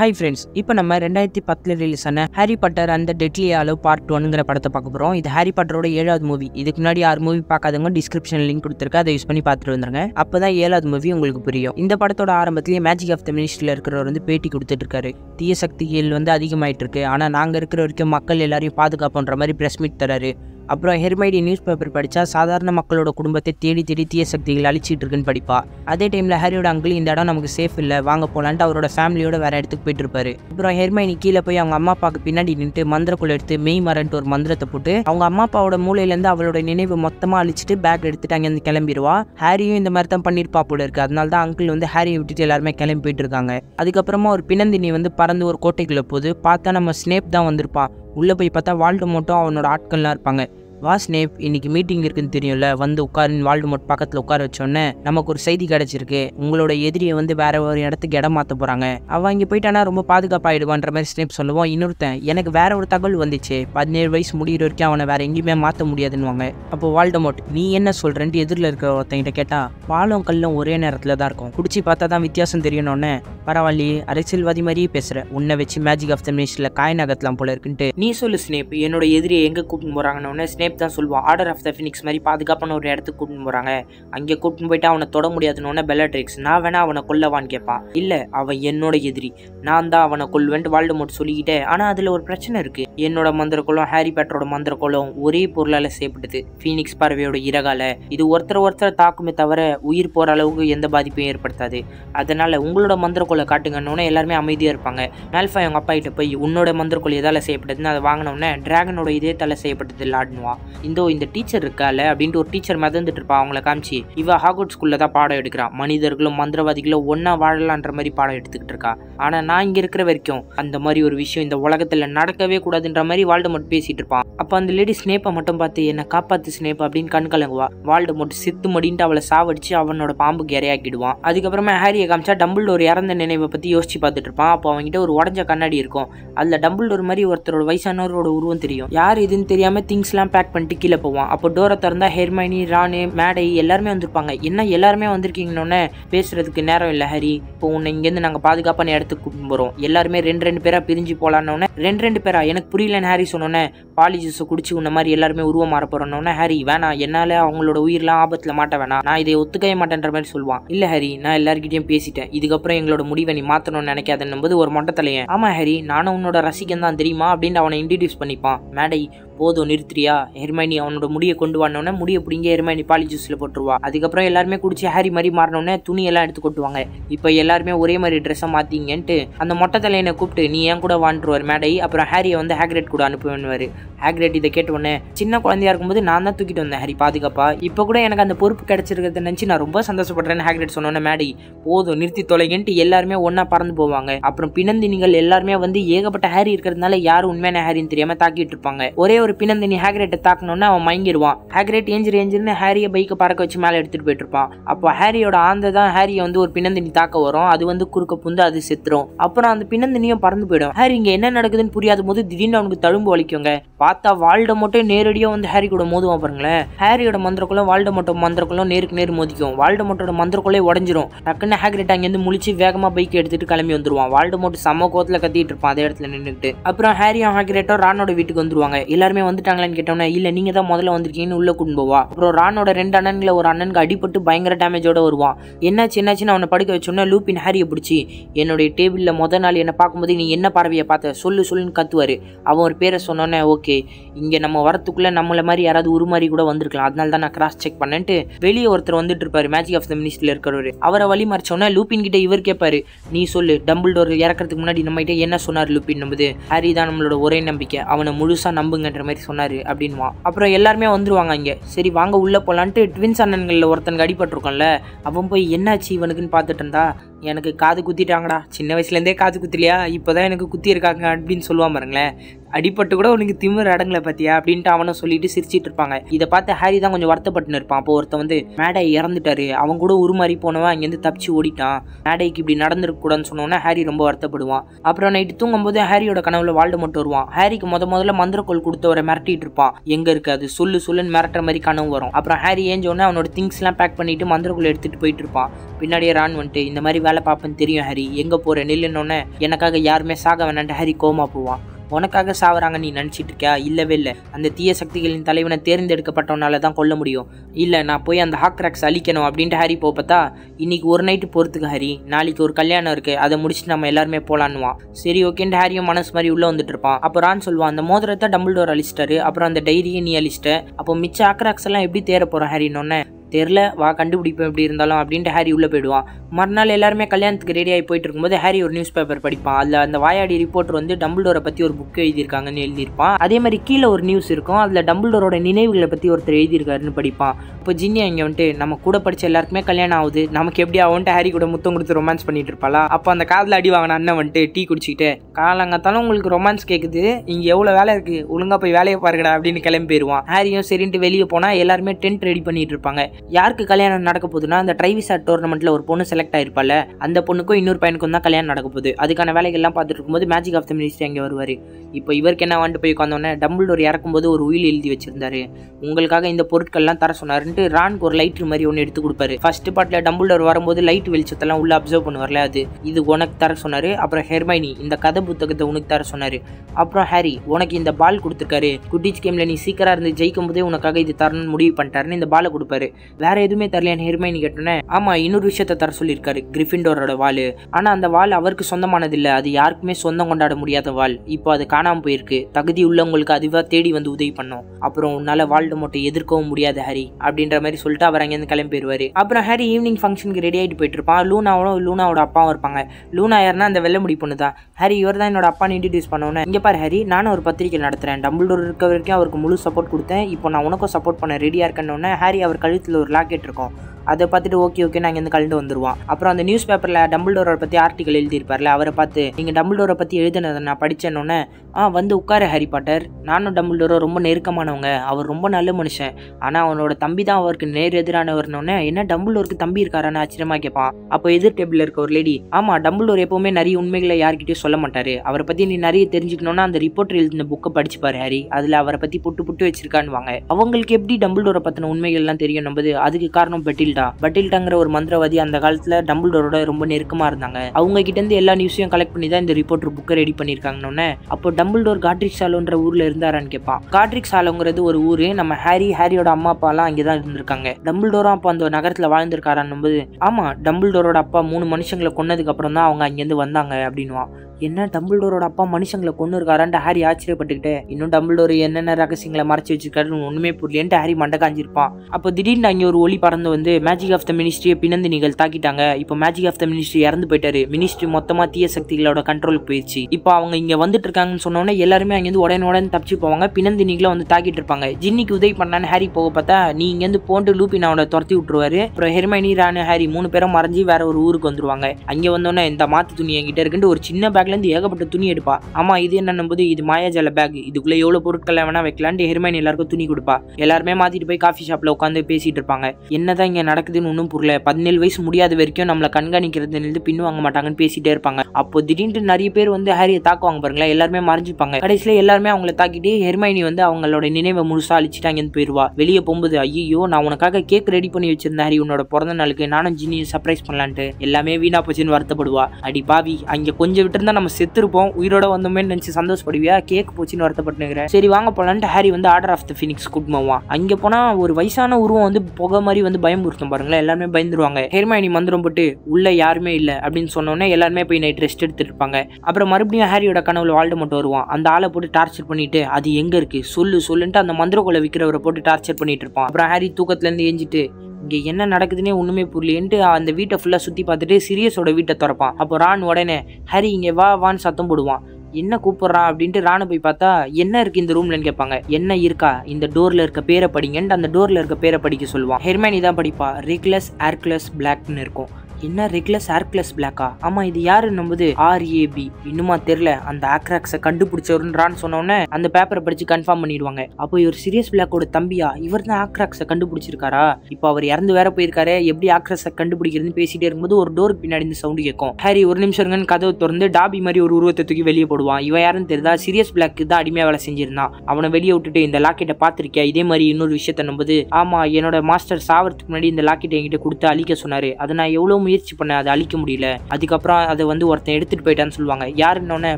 Hi friends இப்போ நம்ம ரெண்டாயிரத்தி பத்தில் ரிலீஸ் ஆன ஹாரி பட்டர் அந்த டெட்லி ஆலோ பார்ட் ஒன்னுங்கிற படத்தை பார்க்க போகிறோம் இது ஹாரி பட்டரோட ஏழாவது மூவி இதுக்கு முன்னாடி ஆறு மூவி பார்க்காதவங்க டிஸ்கிரிப்ஷன் லிங்க் கொடுத்துருக்கு. அதை யூஸ் பண்ணி பார்த்துட்டு வந்துருங்க. அப்போ தான் ஏழாவது மூவி உங்களுக்கு புரியும். இந்த படத்தோட ஆரம்பத்திலேயே மேஜிக் ஆஃப் த மினிஸ்ட்ரியில் இருக்கிறவர் வந்து பேட்டி கொடுத்துட்டு இருக்காரு. தீய சக்திகள் வந்து அதிகமாயிட்டு இருக்கு. ஆனால் நாங்கள் இருக்கிற வரைக்கும் மக்கள் எல்லாரையும் பாதுகாப்புன்ற மாதிரி ப்ரெஸ் மீட் தராரு. அப்புறம் ஹெர்மைடி நியூஸ் பேப்பர் படித்தா சாதாரண மக்களோட குடும்பத்தை தேடி தேடி தீய சக்திகள் அழிச்சிட்டு இருக்குன்னு படிப்பா. அதே டைமில் ஹாரியோட அங்கிள் இந்த இடம் நமக்கு சேஃப் இல்லை வாங்க போகலான்ட்டு அவரோட ஃபேமிலியோட வேற இடத்துக்கு போயிட்டு இருப்பாரு. அப்புறம் ஹெர்மைனி கீழே போய் அவங்க அம்மா அப்பாவுக்கு பின்னாடி நின்று மந்திரக்குள்ள எடுத்து மெய் மரன்ட்டு ஒரு மந்திரத்தை போட்டு அவங்க அம்மா அப்பாவோட மூலையிலேருந்து அவளோட நினைவு மொத்தமாக அழிச்சிட்டு பேக் எடுத்துட்டு அங்கேருந்து கிளம்பிடுவா ஹாரியும் இந்த மாதிரி தான் பண்ணியிருப்பா போல இருக்கு. அதனால தான் அங்கிள் வந்து ஹாரியை விட்டுட்டு எல்லாருமே கிளம்பி போயிட்டு இருக்காங்க. அதுக்கப்புறமா ஒரு பிணந்தினி வந்து பறந்து ஒரு கோட்டைக்குள்ளே போகுது. பார்த்தா நம்ம ஸ்னேப் தான் வந்திருப்பான் உள்ளே போய் பார்த்தா வால்டு மட்டும் அவனோட ஆட்கள்லாம் இருப்பாங்க. வா ஸ்னேப் இன்னைக்கு மீட்டிங் இருக்குன்னு தெரியும்ல வந்து உட்காருன்னு வால்டு மோட் பக்கத்தில் உட்கார வச்சோன்னே நமக்கு ஒரு செய்தி கிடைச்சிருக்கு. உங்களோட எதிரியை வந்து வேற ஒரு இடத்துக்கு இடம் மாற்ற போகிறாங்க அவன் இங்கே போயிட்டானா ரொம்ப பாதுகாப்பாயிடுவான்ற மாதிரி ஸ்னேப் சொல்லுவோம் இன்னொருத்தன் எனக்கு வேற ஒரு தகவல் வந்துச்சு. பதினேழு வயசு முடிகிற வரைக்கும் அவனை வேற எங்கேயுமே மாற்ற முடியாதுன்னுவாங்க. அப்போ வால்டமோட் நீ என்ன சொல்கிறேன்ட்டு எதிரில் இருக்கிற ஒருத்தங்கிட்ட கேட்டால் பாலும் கல்லும் ஒரே நேரத்தில் தான் இருக்கும். குடிச்சு பார்த்தா தான் வித்தியாசம் தெரியணும்னு. பரவாயில்லையே அரசியல்வாதி மாதிரியே பேசுற. உன்னை வச்சு மேஜிக் ஆஃப் த மினிஸ்டர்ல காய் நகர்த்தலாம் போல இருக்குன்ட்டு. நீ சொல்லு ஸ்னேப் என்னோட எதிரியை எங்கே கூப்பிட்டு போறாங்கன்னு ஸ்னேப் தான் சொல்லுவான். ஆர்டர் ஆஃப் த ஃபினிக்ஸ் மாதிரி பாதுகாப்பான ஒரு இடத்துக்கு கூட்டின்னு போகிறாங்க அங்கே கூட்டின்னு போயிட்டு அவனை தொட முடியாதுன்னு பெல்லட்ரிக்ஸ் நான் வேணா அவனை கொல்லவான்னு கேட்பான். இல்லை அவன் என்னோட எதிரி. நான் தான் அவனை கொல்வேன்ட்டு வால்டமோட் சொல்லிக்கிட்டேன் ஆனால் அதில் ஒரு பிரச்சனை இருக்குது என்னோட மந்திரக்குளம் ஹாரி பேட்டரோட மந்திரக்கோலம் ஒரே பொருளால் செய்யப்பட்டது. ஃபீனிக்ஸ் பறவையோட இறகால. இது ஒருத்தர் ஒருத்தர் தாக்குமே தவிர உயிர் போகிற அளவுக்கு எந்த பாதிப்பையும் ஏற்படுத்தாது. அதனால் உங்களோட மந்திரக்கோலை காட்டுங்கன்னொன்னே எல்லாருமே அமைதியாக இருப்பாங்க. மேல்ஃபா அவங்க அப்பா கிட்ட போய் உன்னோட மந்திரக்கோல் எதால் செய்யப்பட்டதுன்னு அதை வாங்கினோடனே டிராகனோட தலை செய்யப்பட்டது லாடுனுவா இந்த இந்த டீச்சர் இருக்கால அப்படின்ட்டு ஒரு டீச்சர் மிதந்துட்டு இருப்பா அவங்கள காமிச்சு. இவ ஹாகோட் ஸ்கூல்ல தான் பாடம் எடுக்கிறான் மனிதர்களும் மந்திரவாதிகளும் ஒன்னா வாழலான்ற மாதிரி பாடம் எடுத்துக்கிட்டு இருக்கா. ஆனா நான் இங்க இருக்கிற வரைக்கும் அந்த மாதிரி ஒரு விஷயம் இந்த உலகத்துல நடக்கவே கூடாதுன்ற மாதிரி வால்டு மட்டும் பேசிட்டு இருப்பான் அப்ப அந்த லேடி ஸ்னேப்பை மட்டும் பார்த்து என்ன காப்பாத்து ஸ்னேப் அப்படின்னு கண் கலங்குவா. வால்டு மட்டும் சித்து முடின்ட்டு அவளை சாவடிச்சு அவனோட பாம்புக்கு இரையாக்கிடுவான் அதுக்கப்புறமா ஹாரியை காமிச்சா டம்பிள்டோர் இறந்த நினைவை பத்தி யோசிச்சு பார்த்துட்டு இருப்பான். அப்போ அவன்கிட்ட ஒரு உடஞ்ச கண்ணாடி இருக்கும். அதுல ஒரு மாதிரி ஒருத்தரோட வயசானவரோட உருவம் தெரியும். யார் இதுன்னு தெரியாம திங்ஸ் எல்லாம் பேக் பண்ணிட்டு கீழே போவான். அப்போ டோரை திறந்தா ஹெர்மைனி ராணு மேடை எல்லாருமே வந்திருப்பாங்க. என்ன எல்லாருமே வந்திருக்கீங்கன்னு பேசுறதுக்கு நேரம் இல்லை ஹரி. இப்போ உன்னை இங்கேருந்து நாங்கள் பாதுகாப்பான இடத்துக்கு கூட்டிட்டு போகிறோம் எல்லாருமே ரெண்டு ரெண்டு பேராக பிரிஞ்சு போலான்னு ரெண்டு ரெண்டு பேரா? எனக்கு புரியலன்னு ஹாரி சொன்னோன்னே பாலி ஜூஸை குடிச்சு உன்ன மாதிரி எல்லாருமே உருவம் மாற போகிறோன்னொன்னே ஹாரி வேணாம். என்னால் அவங்களோட உயிரெலாம் ஆபத்தில் மாட்ட வேணாம். நான் இதை ஒத்துக்கவே மாட்டேன்ற மாதிரி சொல்லுவான். இல்லை ஹரி நான் எல்லாருக்கிட்டையும் பேசிட்டேன். இதுக்கப்புறம் எங்களோட முடிவை நீ மாற்றணும்னு நினைக்காதுன்னும் போது ஒரு மொட்டை தலையன். ஆமா ஹரி நானும் உன்னோட ரசிகன் தான் தெரியுமா? அப்படின்னு அவனை இன்ட்ரடியூஸ் பண்ணிப்பான். மேடை போதும் நிறுத்துறியா? ஹெர்மைனி அவனோட முடியை கொண்டு வானோடனே முடியை பிடிங்க ஹெர்மைனி பாலி ஜூஸில் போட்டுருவா. அதுக்கப்புறம் எல்லாருமே குடிச்சு ஹாரி மாதிரி மாறினோடனே துணி எல்லாம் எடுத்து கொட்டுவாங்க. இப்போ எல்லாருமே ஒரே மாதிரி ட்ரெஸ்ஸை மாற்றிங்கன்ட்டு அந்த மொட்டை தலையனை கூப்பிட்டு நீ ஏன் கூட வாண்டுருவார் மேடை? அப்புறம் ஹாரியை வந்து ஹேக்ரேட் கூட அனுப்புவேன்னுவார். ஹேக்ரேட் இதை கேட்ட உடனே சின்ன குழந்தையா இருக்கும்போது நான் தான் தூக்கிட்டு வந்தேன் ஹாரி பாதுகாப்பா? இப்போ கூட எனக்கு அந்த பொறுப்பு கிடைச்சிருக்கிறத நினச்சி நான் ரொம்ப சந்தோஷப்படுறேன்னு ஹேக்ரேட் சொன்னோன்னே மேடை போதும் நிறுத்தி தொலைங்கன்ட்டு எல்லாருமே ஒன்றா பறந்து போவாங்க. அப்புறம் பிணந்தினிகள் எல்லாருமே வந்து ஏகப்பட்ட ஹாரி இருக்கிறதுனால யாரும் உண்மையான ஹாரின்னு தெரியாமல் தாக்கிட்டு இருப்பாங்க. ஒரே ஒரு பிணந்தினி ஹேக்ரேட்டை தாக்கணும்னு அவன் மயங்கிடுவான். ஹேக்ரேட் ஏஞ்சிரு ஏஞ்சிருன்னு ஹாரியை பைக்கை பறக்க வச்சு மேலே எடுத்துகிட்டு போயிட்டு இருப்பான் அப்போ ஹாரியோட ஆந்த தான் ஹாரியை வந்து ஒரு பிணந்தினி தாக்க வரும். அது வந்து குறுக்க புந்து அது செத்துரும். அப்புறம் அந்த பிணந்தினியும் பறந்து போயிடும். ஹாரி இங்கே என்ன நடக்குதுன்னு புரியாத போது திடீர்னு அவனுக்கு தழும்பு வலிக்குங்க. பார்த்தா வாழ்ட மட்டும் நேரடியாக வந்து ஹாரி கூட மோதுவான் பாருங்களேன். ஹாரியோட மந்திரக்குள்ள வாழ்ட மட்டும் மந்திரக்குள்ள நேருக்கு நேர் மோதிக்கும். வாழ்ட மட்டோட மந்திரக்குள்ளே உடஞ்சிரும். டக்குன்னு ஹேக்ரேட் அங்கேருந்து முழிச்சு வேகமாக பைக் எடுத்துட்டு கிளம்பி வந்துருவான். வாழ்ட மட்டும் செம்ம கோத்தில் கத்திட்டு இருப்பான் அதே இடத்துல நின்றுட்டு அப்புறம் ஹாரியும் ஹேக்ரேட்டோ ரானோட வீட்டுக்கு வந்துருவாங்க. எல்லாருமே வந்துட்டாங்களான்னு கேட்டோம்னா இல்ல நீங்க தான் முதல்ல வந்திருக்கீங்கன்னு உள்ள கொண்டு போவா. அப்புறம் ரானோட ரெண்டு அண்ணன்களை ஒரு அண்ணனுக்கு அடிபட்டு பயங்கர டேமேஜோட வருவான். என்னாச்சு என்னாச்சுன்னு அவனை படுக்க வச்சோன்னே லூப்பின் ஹாரியை பிடிச்சி என்னுடைய டேபிளில் முத நாள் என்னை பார்க்கும்போது நீ என்ன பறவையை பார்த்த? சொல்லு சொல்லுன்னு கத்துவார். அவன் ஒரு பேரை சொன்னோன்னே ஓகே இங்கே நம்ம வரத்துக்குள்ளே நம்மள மாதிரி யாராவது உருமாறி கூட வந்திருக்கலாம். அதனால தான் நான் கிராஸ் செக் பண்ணேன்ட்டு வெளியே ஒருத்தர் வந்துட்டு இருப்பாரு மேஜிக் ஆஃப் த மினிஸ்ட்ரியில் இருக்கிறவர். அவரை வழி மறைச்சோன்னே லூப்பின் கிட்ட இவர் கேட்பாரு நீ சொல்லு டம்பிள் டோர் இறக்கிறதுக்கு முன்னாடி நம்ம என்ன சொன்னார் லூப்பின் நம்புது? ஹாரி தான் நம்மளோட ஒரே நம்பிக்கை. அவனை முழுசாக நம்புங்கன்ற மாதிரி சொன்னார் அப்படின்வான் அப்புறம் எல்லாருமே வந்துருவாங்க இங்கே சரி வாங்க உள்ளே போகலான்ட்டு ட்வின்ஸ் அண்ணன்களில் ஒருத்தனுக்கு அடிபட்டிருக்கோம்ல அவன் போய் என்னாச்சு இவனுக்குன்னு பார்த்துட்டு இருந்தா? எனக்கு காது குத்திட்டாங்கடா. சின்ன வயசுலேருந்தே காது குத்திலையா? இப்போ தான் எனக்கு குத்தி இருக்காங்க அப்படின்னு சொல்லுவான் பாருங்களேன். அடிப்பட்டு கூட உனக்கு திமிர் அடங்கலை பார்த்தியா அப்படின்ட்டு அவனும் சொல்லிட்டு சிரிச்சிட்டு இருப்பாங்க. இதை பார்த்து ஹாரி தான் கொஞ்சம் வருத்தப்பட்டுன்னு இருப்பான். அப்போ ஒருத்தன் வந்து மேடை இறந்துட்டாரு. அவன் கூட உருமாறி போனவன் அங்கேருந்து தப்பிச்சு ஓடிட்டான். மேடைக்கு இப்படி நடந்திருக்க கூடாதுன்னு சொன்னோன்னே ஹாரி ரொம்ப வருத்தப்படுவான். அப்புறம் நைட்டு தூங்கும்போது ஹாரியோட கனவுல வாழ்டு மட்டும் வருவான். ஹாரிக்கு முத முதல்ல மந்திரக்கோள் கொடுத்தவரை மிரட்டிட்டு இருப்பான். எங்க இருக்கு அது? சொல்லு சொல்லுன்னு மிரட்டுற மாதிரி கனவு வரும். அப்புறம் ஹாரி ஏஞ்சோடனே அவனோட திங்ஸ் எல்லாம் பேக் பண்ணிட்டு மந்திரக்கோள் எடுத்துட்டு போயிட்டு இருப்பான். பின்னாடியே ரான் வந்துட்டு இந்த மாதிரி வேலை பார்ப்பேன்னு தெரியும் ஹரி. எங்கே போகிற நில்லுன்னொன்னே எனக்காக யாருமே சாக வேணான்ட்டு ஹரி கோமா போவான். உனக்காக சாவறாங்க நீ நினச்சிட்டு இருக்கியா? இல்லவே இல்லை. அந்த தீய சக்திகளின் தலைவனை தேர்ந்தெடுக்கப்பட்டவனால தான் கொல்ல முடியும். இல்லை நான் போய் அந்த ஹாக்ராக்ஸ் அழிக்கணும் அப்படின்ட்டு ஹரி போ பார்த்தா இன்னைக்கு ஒரு நைட்டு போகிறதுக்கு ஹரி. நாளைக்கு ஒரு கல்யாணம் இருக்குது அதை முடிச்சுட்டு நம்ம எல்லாருமே போகலான்னுவான் சரி ஓகேன்ட்டு ஹாரியும் மனசு மாதிரி உள்ளே வந்துட்டு இருப்பான். அப்போ ரான் சொல்லுவான் அந்த மோதிரத்தை டபுள் டோர் அழிச்சிட்டாரு. அப்புறம் அந்த டைரியை நீ அழிச்சிட்ட. அப்போ மிச்ச ஹாக்ராக்ஸ் எல்லாம் எப்படி தேர போகிறோம் ஹரின்னு? தெரில வா கண்டுபிடிப்போம் எப்படி இருந்தாலும் அப்படின்ட்டு ஹாரி உள்ளே போயிடுவான். மறுநாள் எல்லாருமே கல்யாணத்துக்கு ரெடி ஆகி போயிட்டு இருக்கும்போது ஹாரி ஒரு நியூஸ் பேப்பர் படிப்பான். அதில் அந்த வாயாடி ரிப்போர்ட்டர் வந்து டம்பிள்டோரை பற்றி ஒரு புக் எழுதியிருக்காங்கன்னு எழுதியிருப்பான். அதே மாதிரி கீழே ஒரு நியூஸ் இருக்கும். அதில் டம்பிள்டோரோட நினைவுகளை பற்றி ஒருத்தர் எழுதியிருக்காருன்னு படிப்பான். இப்போ ஜின்னி அங்கே வந்துட்டு நம்ம கூட படித்த எல்லாருக்குமே கல்யாணம் ஆகுது. நமக்கு எப்படி ஆகும்ட்டு ஹாரி கூட முத்தம் கொடுத்து ரொமான்ஸ் பண்ணிட்டு இருப்பாளா? அப்போ அந்த காதில் அடி வாங்கின அண்ணன் வந்துட்டு டீ குடிச்சிக்கிட்டு காலங்காத்தாலும் உங்களுக்கு ரொமான்ஸ் கேட்குது இங்கே எவ்வளோ வேலை இருக்குது ஒழுங்காக போய் வேலையை பாருங்கடா அப்படின்னு கிளம்பி போயிடுவான் ஹாரியும் சரின்ட்டு வெளியே போனால் எல்லாருமே டென்ட் ரெடி பண்ணிட்டு இருப்பாங்க. யாருக்கு கல்யாணம் நடக்க போகுதுன்னா அந்த ட்ரைவிசா டோர்னமெண்ட்ல ஒரு பொண்ணு செலக்ட் ஆயிருப்பால அந்த பொண்ணுக்கும் இன்னொரு பையனுக்கும் தான் கல்யாணம் நடக்க போகுது. அதுக்கான வேலைகள்லாம் பார்த்துட்டு இருக்கும்போது மேஜிக் ஆஃப் த மினிஸ்ட்ரி அங்கே வருவார். இப்போ இவருக்கு என்ன வந்துட்டு போய் உட்காந்தோன்னே இறக்கும் இறக்கும்போது ஒரு உயில் எழுதி வச்சிருந்தாரு. உங்களுக்காக இந்த பொருட்கள்லாம் தர சொன்னாருன்ட்டு ரான்க்கு ஒரு லைட் மாதிரி ஒன்று எடுத்து கொடுப்பாரு. ஃபர்ஸ்ட் பார்ட்ல டம்புள்டோர் வரும்போது லைட் வெளிச்சத்தெல்லாம் உள்ள அப்சர்வ் பண்ணுவார்ல அது. இது உனக்கு தர சொன்னாரு. அப்புறம் ஹெர்மைனி இந்த கதை புத்தகத்தை உனக்கு தர சொன்னாரு. அப்புறம் ஹாரி உனக்கு இந்த பால் கொடுத்துருக்காரு. குட்டிச் கேம்ல நீ சீக்கிரம் இருந்து ஜெயிக்கும் போதே உனக்காக இது தரணும்னு முடிவு பண்ணிட்டாருன்னு இந்த பாலை கொடுப்பாரு. வேற எதுவுமே தரலையான்னு ஹெர்மைனி கேட்டோன்னே ஆமா இன்னொரு விஷயத்த தர சொல்லியிருக்காரு கிரிஃபின்டோரோட வாள். ஆனா அந்த வாள் அவருக்கு சொந்தமானது இல்ல அது யாருக்குமே சொந்தம் கொண்டாட முடியாத வாள். இப்போ அது காணாம போயிருக்கு. தகுதி உள்ளவங்களுக்கு அதுவா தேடி வந்து உதவி பண்ணும். அப்புறம் உன்னால வால்டு மொட்டை எதிர்க்கவும் முடியாது ஹரி அப்படின்ற மாதிரி சொல்லிட்டு அவர் அங்கேருந்து கிளம்பி போயிருவாரு அப்புறம் ஹாரி ஈவினிங் ஃபங்க்ஷனுக்கு ரெடி ஆகிட்டு போயிட்டு இருப்பான். லூனாவும் லூனாவோட அப்பாவும் இருப்பாங்க. லூனா யாருன்னா அந்த வெள்ளை முடி பொண்ணு தான் ஹாரி இவர் தான் என்னோட அப்பான்னு இன்ட்ரடியூஸ் பண்ணோன்னே இங்க பாரு ஹரி நானும் ஒரு பத்திரிக்கை நடத்துறேன். டம்பிள்டோர் இருக்க வரைக்கும் அவருக்கு முழு சப்போர்ட் கொடுத்தேன். இப்போ நான் உனக்கும் சப்போர்ட் பண்ண ரெடியா இருக்கேன்னு ஹரி அவர் கழுத்தில் ஒரு லாக்கெட் இருக்கும். அதை பார்த்துட்டு ஓகே ஓகே நாங்கள் இங்கேருந்து கலந்து வந்துடுவோம் அப்புறம் அந்த நியூஸ் பேப்பரில் டம்பிள்டோரை பற்றி ஆர்டிகல் எழுதியிருப்பார்ல அவரை பார்த்து நீங்கள் டம்பிள்டோரை பற்றி எழுதினதை நான் படித்தேன்னொன்னே ஆ வந்து உட்கார ஹாரி பாட்டர் நானும் டம்பிள்டோரோ ரொம்ப நெருக்கமானவங்க. அவர் ரொம்ப நல்ல மனுஷன். ஆனால் அவனோட தம்பி தான் அவருக்கு நேர் எதிரானவர்னோடனே என்ன டம்பிள்டோருக்கு தம்பி இருக்காரான்னு ஆச்சரியமாக கேட்பான் அப்போ எதிர் டேபிளில் இருக்க ஒரு லேடி ஆமாம் டம்பிள்டோர் எப்போவுமே நிறைய உண்மைகளை யார்கிட்டயும் சொல்ல மாட்டார். அவரை பற்றி நீ நிறைய தெரிஞ்சுக்கணும்னா அந்த ரிப்போர்ட்டர் எழுதின புக்கை படிச்சு பாரு ஹாரி அதில் அவரை பற்றி புட்டு புட்டு வச்சிருக்கான்னு அவங்களுக்கு எப்படி டம்பிள்டோரை பற்றின உண்மைகள்லாம் தெரியும் நம்பது? அதுக்கு காரணம் பட்டில்டா. பட்டில்டாங்கிற ஒரு மந்திரவாதி அந்த காலத்தில் டம்பிள்டோரோட ரொம்ப நெருக்கமாக இருந்தாங்க. அவங்க கிட்ட இருந்து எல்லா நியூஸையும் கலெக்ட் பண்ணி தான் இந்த ரிப்போர்ட்டர் புக்கை ரெடி பண்ணியிருக்காங்கன்னு அப்போ டம்பிள்டோர் காட்ரிக் சாலோன்ற ஊரில் இருந்தாரான்னு கேட்பான். காட்ரிக் சாலோங்கிறது ஒரு ஊர் நம்ம ஹாரி ஹாரியோட அம்மா அப்பாலாம் அங்கே தான் இருந்திருக்காங்க. டம்பிள்டோரும் அப்போ அந்த நகரத்தில் வாழ்ந்திருக்காரான்னு போது ஆமாம் டம்பிள்டோரோட அப்பா மூணு மனுஷங்களை கொன்னதுக்கு அப்புறம் தான் அவங்க அங்கேருந்து வந்தாங்க அப்படின்வான் என்ன டம்பிள்டோரோட அப்பா மனுஷங்களை கொண்டு இருக்காரான்ட்டு ஹாரி ஆச்சரியப்பட்டுக்கிட்டே இன்னும் டம்பிள்டோர் என்னென்ன ரகசியங்களை மறைச்சு வச்சிருக்காருன்னு ஒண்ணுமே புரியலன்ட்டு ஹாரி மண்டை காஞ்சிருப்பான். அப்போ திடீர்னு அங்கே ஒரு ஒளி பறந்து வந்து மேஜிக் ஆஃப் த மினிஸ்ட்ரியை பிணந்தினிகள் தாக்கிட்டாங்க. இப்போ மேஜிக் ஆஃப் த மினிஸ்ட்ரி இறந்து போயிட்டாரு. மினிஸ்ட்ரி மொத்தமா தீய சக்திகளோட கண்ட்ரோலுக்கு போயிடுச்சு இப்போ அவங்க இங்க வந்துட்டு இருக்காங்கன்னு சொன்னோன்னே எல்லாருமே அங்கேருந்து உடனே உடனே தப்பிச்சு போவாங்க. பிணந்தினிகளை வந்து தாக்கிட்டு இருப்பாங்க. ஜின்னிக்கு உதவி பண்ணான்னு ஹாரி போக பார்த்தா நீ இங்கேருந்து போண்டு அவனை துரத்தி விட்டுருவாரு. அப்புறம் ஹெர்மைனி ராணு ஹாரி மூணு பேரும் மறைஞ்சு வேற ஒரு ஊருக்கு வந்துருவாங்க. அங்கே வந்தோன்னே இந்த மாத்து துணி என்கிட்ட இருக்குன்னு ஒரு சின்ன பேக் பேக்லேருந்து ஏகப்பட்ட துணி எடுப்பா. ஆமா இது என்னன்னும் போது இது மாயாஜால பேக் இதுக்குள்ள எவ்வளவு பொருட்கள் வேணா வைக்கலான்ட்டு ஹெர்மைன் எல்லாருக்கும் துணி கொடுப்பா. எல்லாருமே மாத்திட்டு போய் காஃபி ஷாப்ல உட்காந்து பேசிட்டு இருப்பாங்க. என்னதான் இங்க நடக்குதுன்னு ஒன்றும் புரியல. பதினேழு வயசு முடியாத வரைக்கும் நம்மளை கண்காணிக்கிறதுலேருந்து பின் வாங்க மாட்டாங்கன்னு பேசிட்டே இருப்பாங்க. அப்போ திடீர்னு நிறைய பேர் வந்து ஹாரியை தாக்குவாங்க பாருங்களேன். எல்லாருமே மறைஞ்சிப்பாங்க கடைசியில எல்லாருமே அவங்கள தாக்கிட்டு ஹெர்மைனி வந்து அவங்களோட நினைவை முழுசா அழிச்சிட்டு அங்கேருந்து போயிருவா. வெளியே போகும்போது ஐயோ நான் உனக்காக கேக் ரெடி பண்ணி வச்சிருந்தேன் ஹரி உன்னோட பிறந்த நாளுக்கு நானும் ஜினியும் சர்ப்ரைஸ் பண்ணலான்ட்டு எல்லாமே வீணா போச்சுன்னு வருத்தப்படுவா. அடி பாவி அங்க கொஞ்சம் விட்டுருந்தா நம்ம செத்துருப்போம். உயிரோட வந்தோமே நினைச்சு சந்தோஷப்படுவியா? கேக் போச்சுன்னு வருத்தப்பட்டுக்கிறேன் சரி வாங்க போலான்ட்டு ஹாரி வந்து ஆர்டர் ஆஃப் த ஃபினிக்ஸ் கூட்டுமாவா அங்க போனா ஒரு வயசான உருவம் வந்து புகை மாதிரி வந்து பயமுறுத்தும் பாருங்களேன். எல்லாருமே பயந்துருவாங்க. ஹெர்மாயினி மந்திரம் போட்டு உள்ள யாருமே இல்லை அப்படின்னு சொன்னோன்னே எல்லாருமே போய் நைட் ரெஸ்ட் எடுத்துட்டு இருப்பாங்க. அப்புறம் மறுபடியும் ஹாரியோட கனவுல வாழ்டு மட்டும் வருவான். அந்த ஆளை போட்டு டார்ச்சர் பண்ணிட்டு அது எங்க இருக்கு? சொல்லு சொல்லுன்ட்டு அந்த மந்திரக்குள்ள விற்கிறவரை போட்டு டார்ச்சர் பண்ணிட்டு இருப்பான். அப்புறம் ஹாரி தூக்கத்துல இருந்து எஞ்சிட்டு இங்கே என்ன நடக்குதுன்னே ஒன்றுமே புரியலேன்ட்டு அந்த வீட்டை ஃபுல்லாக சுற்றி பார்த்துட்டு சிரியஸோட வீட்டை திறப்பான். அப்போ ரான் உடனே ஹரி இங்கே வா வான்னு சத்தம் போடுவான். என்ன கூப்பிட்றான் அப்படின்ட்டு ராணு போய் பார்த்தா என்ன இருக்கு இந்த ரூம்லன்னு கேட்பாங்க. என்ன இருக்கா? இந்த டோர்ல இருக்க பேரை படிங்கன்ட்டு அந்த டோர்ல இருக்க பேரை படிக்க சொல்லுவான். ஹெர்மேனி தான் படிப்பா. ரிக்லஸ் ஏர்க்லஸ் பிளாக்னு இருக்கும். என்ன ரெக்லஸ் ஏர்க்லஸ் பிளாக்கா ஆமா இது யாரு நம்புது? ஆர்ஏபி இன்னுமா தெரியல. அந்த ஆக்ராக்ஸை கண்டுபிடிச்சவருன்றான்னு சொன்னோடனே அந்த பேப்பரை படிச்சு கன்ஃபார்ம் பண்ணிடுவாங்க. அப்போ இவர் சீரியஸ் பிளாக்கோட தம்பியா? இவர் தான் ஆக்ராக்ஸை கண்டுபிடிச்சிருக்காரா? இப்போ அவர் இறந்து வேற போயிருக்காரு. எப்படி ஆக்ரஸை கண்டுபிடிக்கிறதுன்னு பேசிட்டே இருக்கும்போது ஒரு டோருக்கு பின்னாடி இந்த சவுண்டு கேட்கும். ஹாரி ஒரு நிமிஷம் இருங்கன்னு கதவை திறந்து டாபி மாதிரி ஒரு உருவத்தை தூக்கி வெளியே போடுவான். இவன் யாருன்னு தெரியுதா? சீரியஸ் பிளாக்கு தான் அடிமையா வேலை செஞ்சிருந்தான். அவனை வெளியே விட்டுட்டு இந்த லாக்கெட்டை பார்த்திருக்கியா? இதே மாதிரி இன்னொரு விஷயத்த நம்புது. ஆமா என்னோட மாஸ்டர் சாவறதுக்கு முன்னாடி இந்த லாக்கெட்டை என்கிட்ட கொடுத்து அழிக்க சொன்னாரு. அதை நான் எவ்வளவு முயற்சி பண்ணேன் அதை அழிக்க முடியல. அதுக்கப்புறம் அதை வந்து ஒருத்தன் எடுத்துட்டு போயிட்டான்னு சொல்லுவாங்க. யாருன்னொன்னே